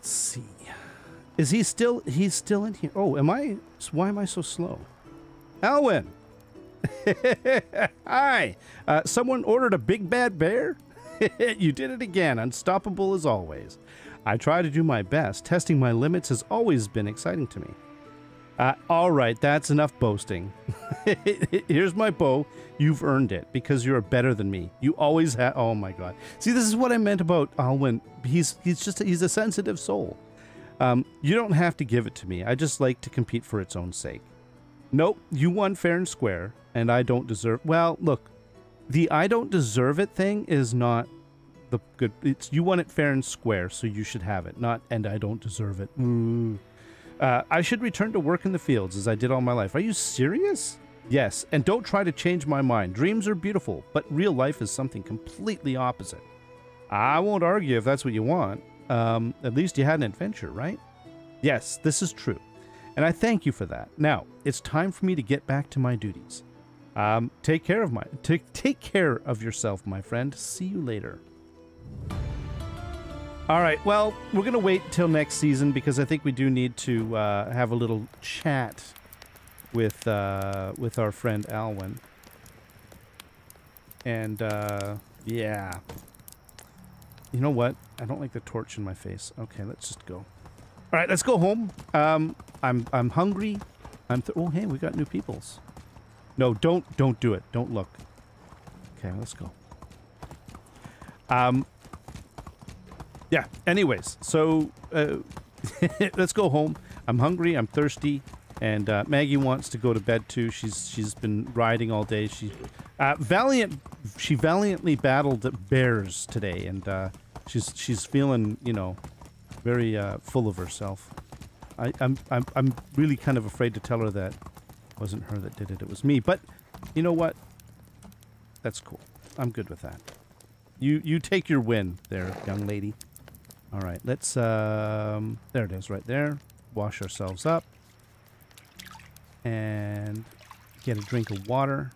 Let's see. Is he still he's still in here? Oh, am I why am I so slow? Alwyn. Hi. Uh, someone ordered a big bad bear? you did it again, unstoppable as always. I try to do my best. Testing my limits has always been exciting to me. Uh, all right, that's enough boasting. Here's my bow. You've earned it because you're better than me. You always have. Oh my god. See, this is what I meant about Alwyn. He's he's just he's a sensitive soul. Um, you don't have to give it to me. I just like to compete for its own sake. Nope, you won fair and square, and I don't deserve. Well, look, the I don't deserve it thing is not the good. It's you won it fair and square, so you should have it. Not and I don't deserve it. Mm. Uh, I should return to work in the fields as I did all my life. Are you serious? Yes, and don't try to change my mind. Dreams are beautiful, but real life is something completely opposite. I won't argue if that's what you want. Um, at least you had an adventure, right? Yes, this is true. And I thank you for that. Now, it's time for me to get back to my duties. Um, take care of my take take care of yourself, my friend. See you later. All right. Well, we're gonna wait till next season because I think we do need to uh, have a little chat with uh, with our friend Alwyn. And uh, yeah, you know what? I don't like the torch in my face. Okay, let's just go. All right, let's go home. Um, I'm I'm hungry. I'm. Oh, hey, we got new peoples. No, don't don't do it. Don't look. Okay, let's go. Um. Yeah. Anyways, so uh, let's go home. I'm hungry. I'm thirsty, and uh, Maggie wants to go to bed too. She's she's been riding all day. She uh, valiant. She valiantly battled bears today, and uh, she's she's feeling you know very uh, full of herself. I, I'm I'm I'm really kind of afraid to tell her that it wasn't her that did it. It was me. But you know what? That's cool. I'm good with that. You you take your win there, young lady. All right, let's um there it is right there. Wash ourselves up and get a drink of water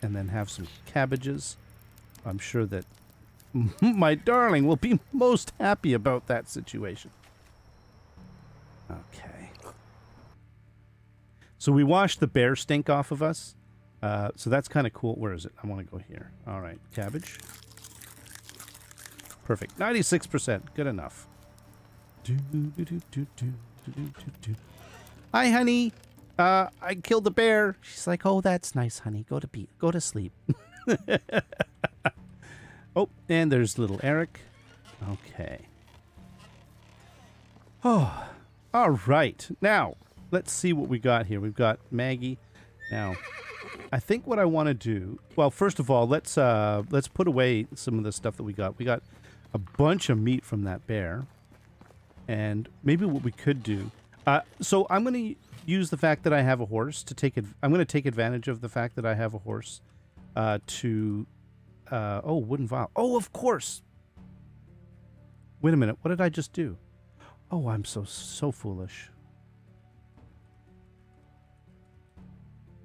and then have some cabbages. I'm sure that my darling will be most happy about that situation. Okay. So we washed the bear stink off of us. Uh, so that's kind of cool. Where is it? I want to go here. All right, cabbage. Perfect. 96%. Good enough. Hi, honey. Uh, I killed the bear. She's like, oh, that's nice, honey. Go to be go to sleep. oh, and there's little Eric. Okay. Oh, all right. Now, let's see what we got here. We've got Maggie. Now, I think what I want to do. Well, first of all, let's uh, let's put away some of the stuff that we got. We got a bunch of meat from that bear, and maybe what we could do. Uh, so I'm going to use the fact that I have a horse to take. I'm going to take advantage of the fact that I have a horse uh, to. Uh, oh, wooden vial. Oh, of course. Wait a minute. What did I just do? Oh, I'm so so foolish.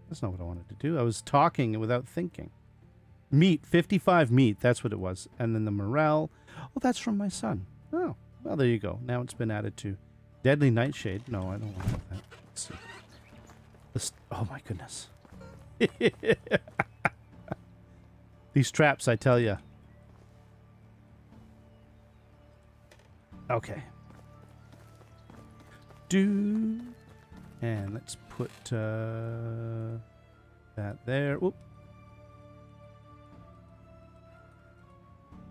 That's not what I wanted to do. I was talking without thinking. Meat, 55 meat. That's what it was. And then the morale. Oh, that's from my son. Oh, well, there you go. Now it's been added to. Deadly Nightshade. No, I don't want that. Let's see. This, oh, my goodness. These traps, I tell you. Okay. Do. And let's put uh, that there.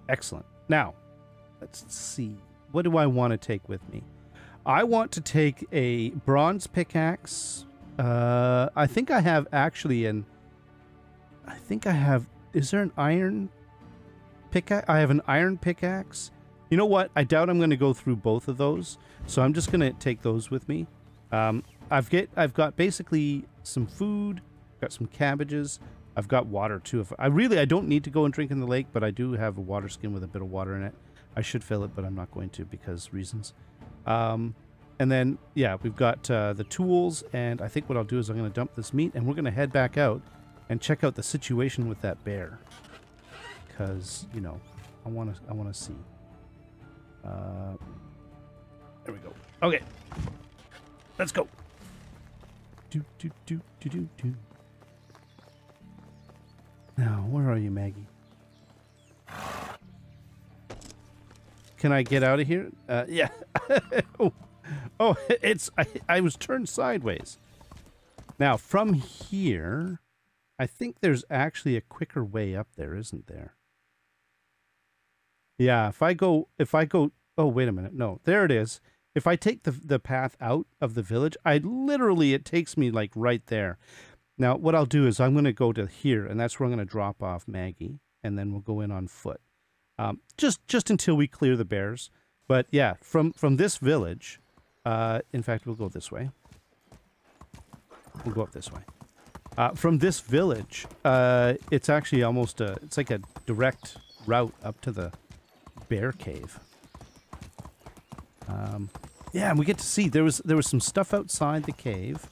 Excellent. Now, let's see. What do I want to take with me? I want to take a bronze pickaxe. Uh, I think I have actually an. I think I have. Is there an iron pickaxe? I have an iron pickaxe. You know what? I doubt I'm going to go through both of those, so I'm just going to take those with me. Um, I've get I've got basically some food, got some cabbages, I've got water too. If I really, I don't need to go and drink in the lake, but I do have a water skin with a bit of water in it. I should fill it, but I'm not going to because reasons. Um, and then, yeah, we've got uh, the tools, and I think what I'll do is I'm going to dump this meat, and we're going to head back out and check out the situation with that bear. Because, you know, I want to I want to see. Uh, there we go. Okay. Let's go. Do, do, do, do, do, do. Now, where are you, Maggie? Can I get out of here? Uh, yeah. oh, oh, it's I, I was turned sideways. Now, from here, I think there's actually a quicker way up there, isn't there? Yeah, if I go, if I go, oh, wait a minute. No, there it is. If I take the, the path out of the village, I literally, it takes me like right there. Now, what I'll do is I'm going to go to here, and that's where I'm going to drop off Maggie, and then we'll go in on foot. Um, just just until we clear the bears. But yeah, from from this village, uh, in fact, we'll go this way. We'll go up this way. Uh, from this village, uh, it's actually almost a, it's like a direct route up to the bear cave. Um, yeah, and we get to see there was there was some stuff outside the cave,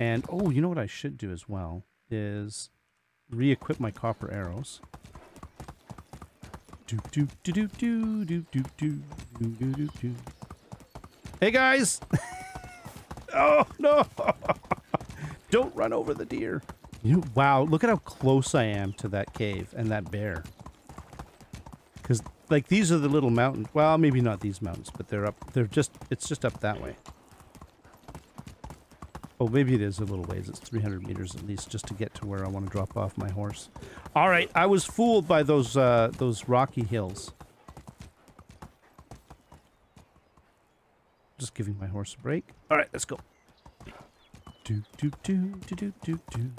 and oh, you know what I should do as well is re-equip my copper arrows. Hey guys! oh no! Don't run over the deer. You wow, look at how close I am to that cave and that bear. Cause like these are the little mountains. Well, maybe not these mountains, but they're up. They're just. It's just up that way. Oh, maybe it is a little ways. It's 300 meters at least, just to get to where I want to drop off my horse. All right, I was fooled by those uh, those rocky hills. Just giving my horse a break. All right, let's go. Do do do do do do do.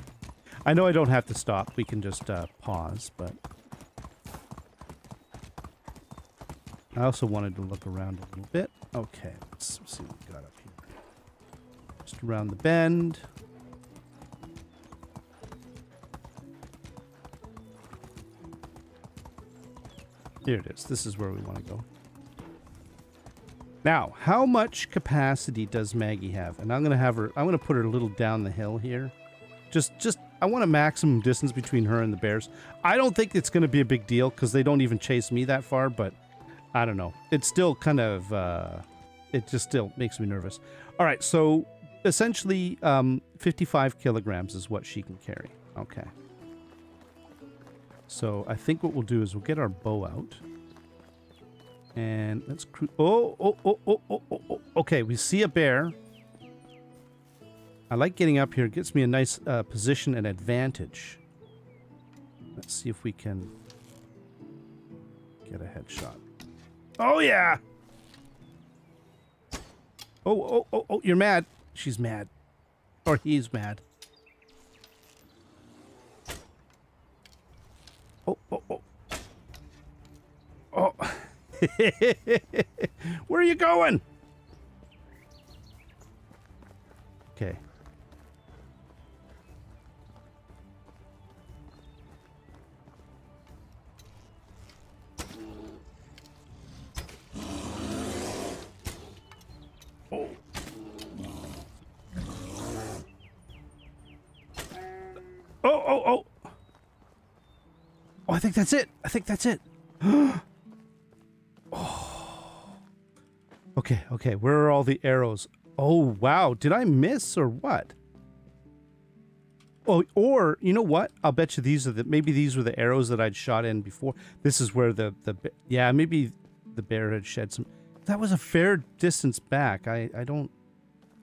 I know I don't have to stop. We can just uh, pause, but I also wanted to look around a little bit. Okay, let's see what we got up here. Just around the bend. Here it is. This is where we want to go. Now, how much capacity does Maggie have? And I'm going to have her, I'm going to put her a little down the hill here. Just, just, I want a maximum distance between her and the bears. I don't think it's going to be a big deal because they don't even chase me that far, but I don't know. It's still kind of, uh, it just still makes me nervous. All right, so essentially, um, 55 kilograms is what she can carry. Okay. So I think what we'll do is we'll get our bow out. And let's cru- oh, oh, oh, oh, oh, oh, oh. Okay, we see a bear. I like getting up here. It gets me a nice uh, position and advantage. Let's see if we can get a headshot. Oh, yeah! Oh, oh, oh, oh, you're mad. She's mad. Or he's mad. Oh, oh, oh. Oh. Where are you going? Okay. Oh. Oh, oh, oh. Oh, I think that's it. I think that's it. oh. Okay, okay. Where are all the arrows? Oh, wow. Did I miss or what? Oh, or you know what? I'll bet you these are the maybe these were the arrows that I'd shot in before. This is where the the yeah maybe the bear had shed some. That was a fair distance back. I I don't.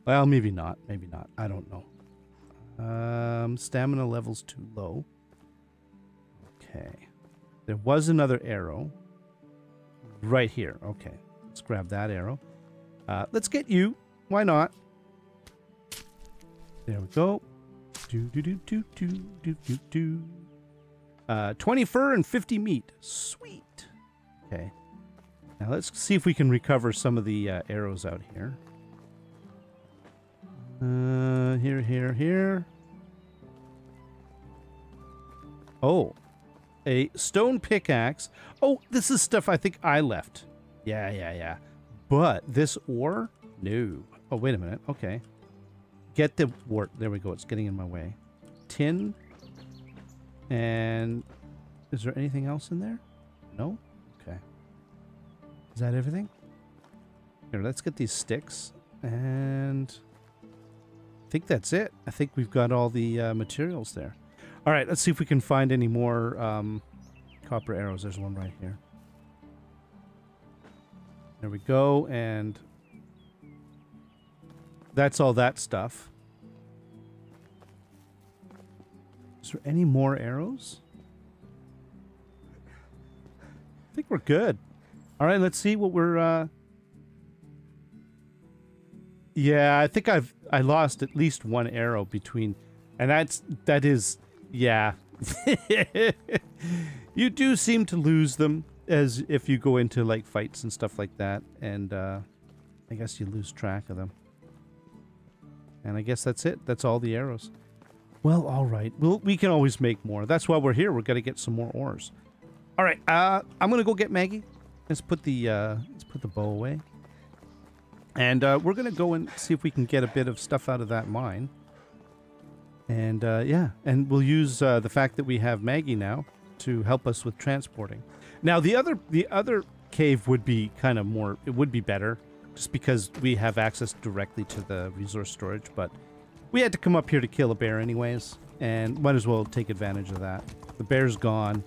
Well, maybe not. Maybe not. I don't know. Um, stamina level's too low. Okay. There was another arrow. Right here. Okay. Let's grab that arrow. Uh, let's get you. Why not? There we go. Do do do do do do do do. Uh, 20 fur and 50 meat. Sweet. Okay. Now let's see if we can recover some of the uh, arrows out here. Uh, here, here, here. Oh, a stone pickaxe. Oh, this is stuff I think I left. Yeah, yeah, yeah. But this ore? No. Oh, wait a minute. Okay. Get the wart. There we go. It's getting in my way. Tin. And is there anything else in there? No? Okay. Is that everything? Here, let's get these sticks. And I think that's it. I think we've got all the uh, materials there. All right, let's see if we can find any more um, copper arrows. There's one right here. There we go, and that's all that stuff. Is there any more arrows? I think we're good. All right, let's see what we're. Uh... Yeah, I think I've I lost at least one arrow between, and that's that is yeah. you do seem to lose them as if you go into like fights and stuff like that, and uh, I guess you lose track of them. And I guess that's it. That's all the arrows. Well, all right. Well, we can always make more. That's why we're here. We're gonna get some more ores. All right. Uh, I'm gonna go get Maggie. Let's put the uh, let's put the bow away. And uh, we're gonna go and see if we can get a bit of stuff out of that mine. And uh, yeah, and we'll use uh, the fact that we have Maggie now to help us with transporting. Now the other the other cave would be kind of more it would be better just because we have access directly to the resource storage, but we had to come up here to kill a bear anyways, and might as well take advantage of that. The bear's gone.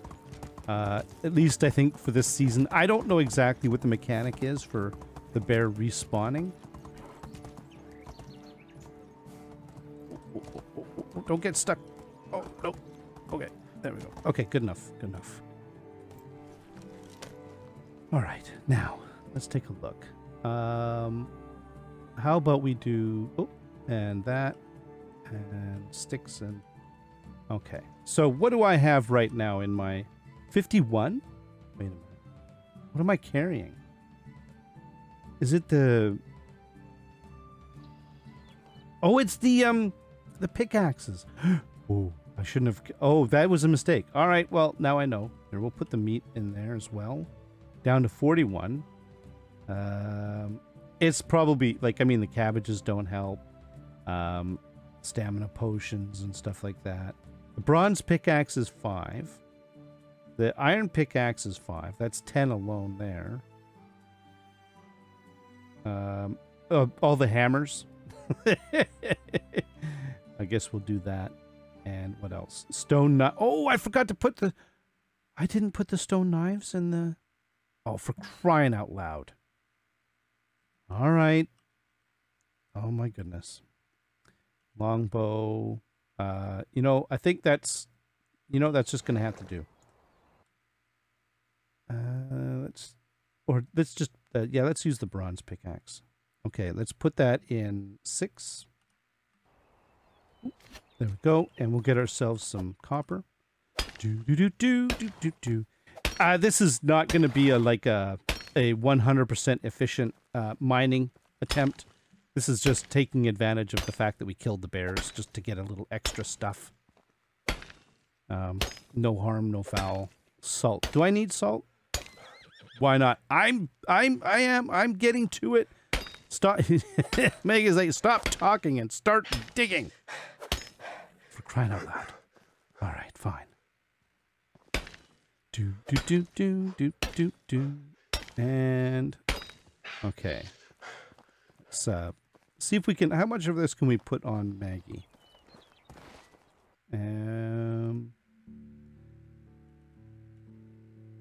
Uh, at least I think for this season. I don't know exactly what the mechanic is for the bear respawning. Don't get stuck. Oh, no. Okay, there we go. Okay, good enough. Good enough. All right, now let's take a look. Um, how about we do oh, and that and sticks and okay. So what do I have right now in my 51? Wait a minute. What am I carrying? Is it the Oh, it's the um the pickaxes. oh, I shouldn't have Oh, that was a mistake. All right, well, now I know. Here, we'll put the meat in there as well. Down to 41. Um it's probably like I mean the cabbages don't help. Um stamina potions and stuff like that. The bronze pickaxe is 5. The iron pickaxe is 5. That's 10 alone there. Um, uh, all the hammers. I guess we'll do that. And what else? Stone knife. Oh, I forgot to put the. I didn't put the stone knives in the. Oh, for crying out loud. All right. Oh my goodness. Longbow. Uh, you know, I think that's. You know, that's just gonna have to do. Uh, let's, or let's just uh, yeah, let's use the bronze pickaxe. Okay, let's put that in six. There we go, and we'll get ourselves some copper. Do do do do do do do. Uh, this is not going to be a like a a 100% efficient uh, mining attempt. This is just taking advantage of the fact that we killed the bears just to get a little extra stuff. Um, no harm, no foul. Salt. Do I need salt? Why not? I'm I'm I am I'm getting to it. Stop Meg is like stop talking and start digging. For crying out loud. Alright, fine. Do do do do do do do and okay. Uh see if we can how much of this can we put on Maggie? Um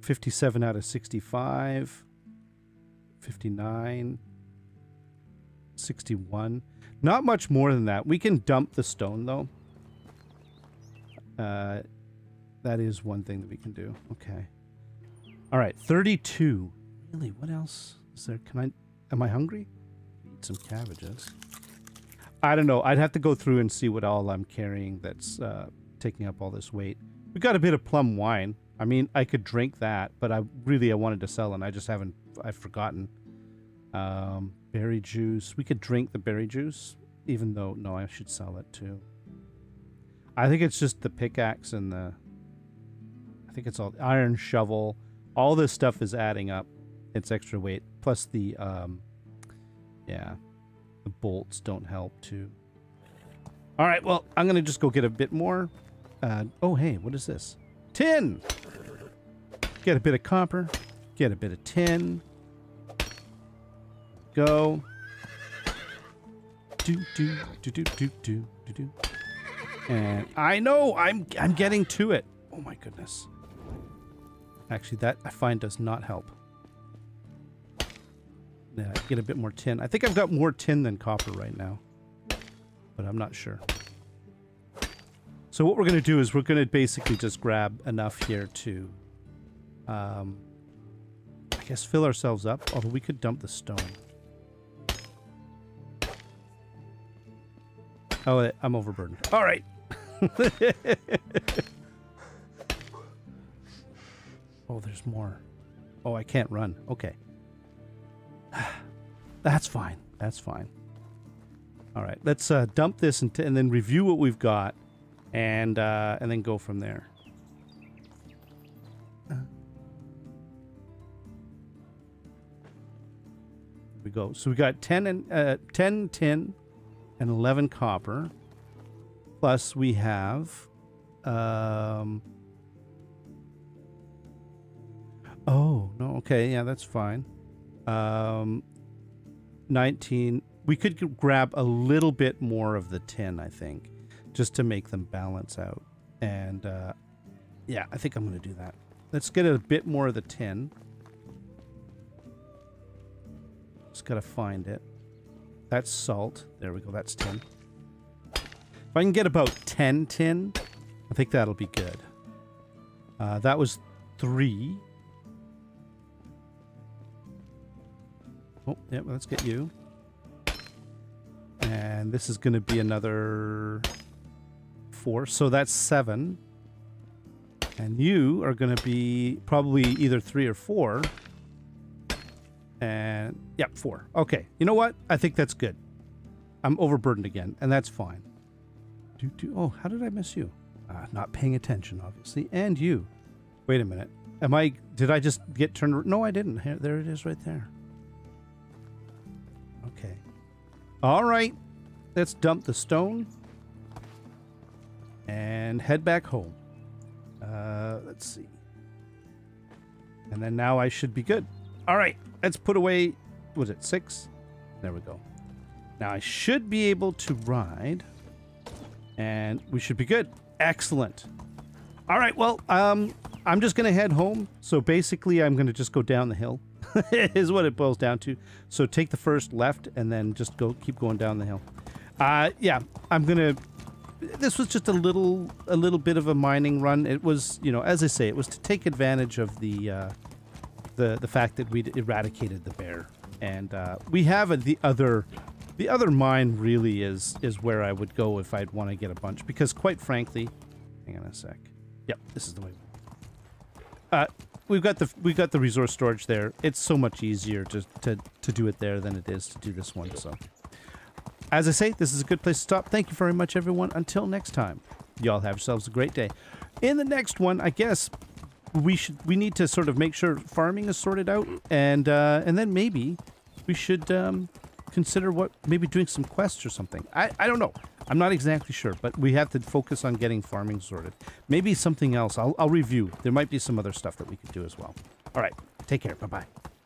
57 out of 65 59 61 not much more than that. We can dump the stone though. Uh, that is one thing that we can do. Okay. All right 32 really what else is there? Can i am i hungry? Eat some cabbages. I don't know. I'd have to go through and see what all i'm carrying that's uh, taking up all this weight. We got a bit of plum wine I mean, I could drink that, but I really I wanted to sell and I just haven't. I've forgotten. Um, berry juice. We could drink the berry juice, even though no, I should sell it too. I think it's just the pickaxe and the I think it's all iron shovel. All this stuff is adding up. It's extra weight. Plus the um yeah. The bolts don't help too. All right, well, I'm to just go get a bit more. Uh, oh, hey, what is this? Tin! Get a bit of copper. Get a bit of tin. Go. Do, do, do, do, do, do, do, do. And I know, I'm, I'm getting to it. Oh my goodness. Actually, that I find does not help. Yeah, get a bit more tin. I think I've got more tin than copper right now. But I'm not sure. So what we're going to do is we're going to basically just grab enough here to, um, I guess, fill ourselves up. Although we could dump the stone. Oh, I'm overburdened. All right. oh, there's more. Oh, I can't run. Okay. That's fine. That's fine. All right, let's uh, dump this and, and, then review what we've got, and uh, and then go from there. We go. So we got 10 and uh, 10 tin and 11 copper. Plus we have um Oh, no. Okay, yeah, that's fine. Um 19 we could grab a little bit more of the tin, I think, just to make them balance out. And uh, yeah, I think I'm going to do that. Let's get a bit more of the tin. Just got to find it. That's salt. There we go. That's tin. If I can get about 10 tin, I think that'll be good. Uh, that was three. Oh, yeah, let's get you. And this is going to be another four. So that's seven. And you are going to be probably either three or four. And, yep, yeah, four. Okay. You know what? I think that's good. I'm overburdened again, and that's fine. Do, do, oh, how did I miss you? Uh, not paying attention, obviously. And you. Wait a minute. Am I, did I just get turned? No, I didn't. Here, there it is right there. Okay. All right. Let's dump the stone and head back home. Uh, let's see. And then now I should be good. All right. Let's put away, was it six? There we go. Now I should be able to ride and we should be good. Excellent. All right. Well, um, I'm just going to head home. So basically I'm going to just go down the hill. is what it boils down to. So take the first left and then just go keep going down the hill. Uh, yeah, I'm gonna. This was just a little, a little bit of a mining run. It was, you know, as I say, it was to take advantage of the, uh, the, the fact that we'd eradicated the bear, and uh, we have a, the other, the other mine really is is where I would go if I'd want to get a bunch because, quite frankly, hang on a sec. Yep, this is the way. Uh, we've got the we've got the resource storage there. It's so much easier to to to do it there than it is to do this one. So, as I say, this is a good place to stop. Thank you very much, everyone. Until next time, y'all have yourselves a great day. In the next one, I guess we should we need to sort of make sure farming is sorted out, and uh, and then maybe we should um, consider what maybe doing some quests or something. I I don't know. I'm not exactly sure, but we have to focus on getting farming sorted. Maybe something else. I'll, I'll review. There might be some other stuff that we could do as well. All right. Take care. Bye bye.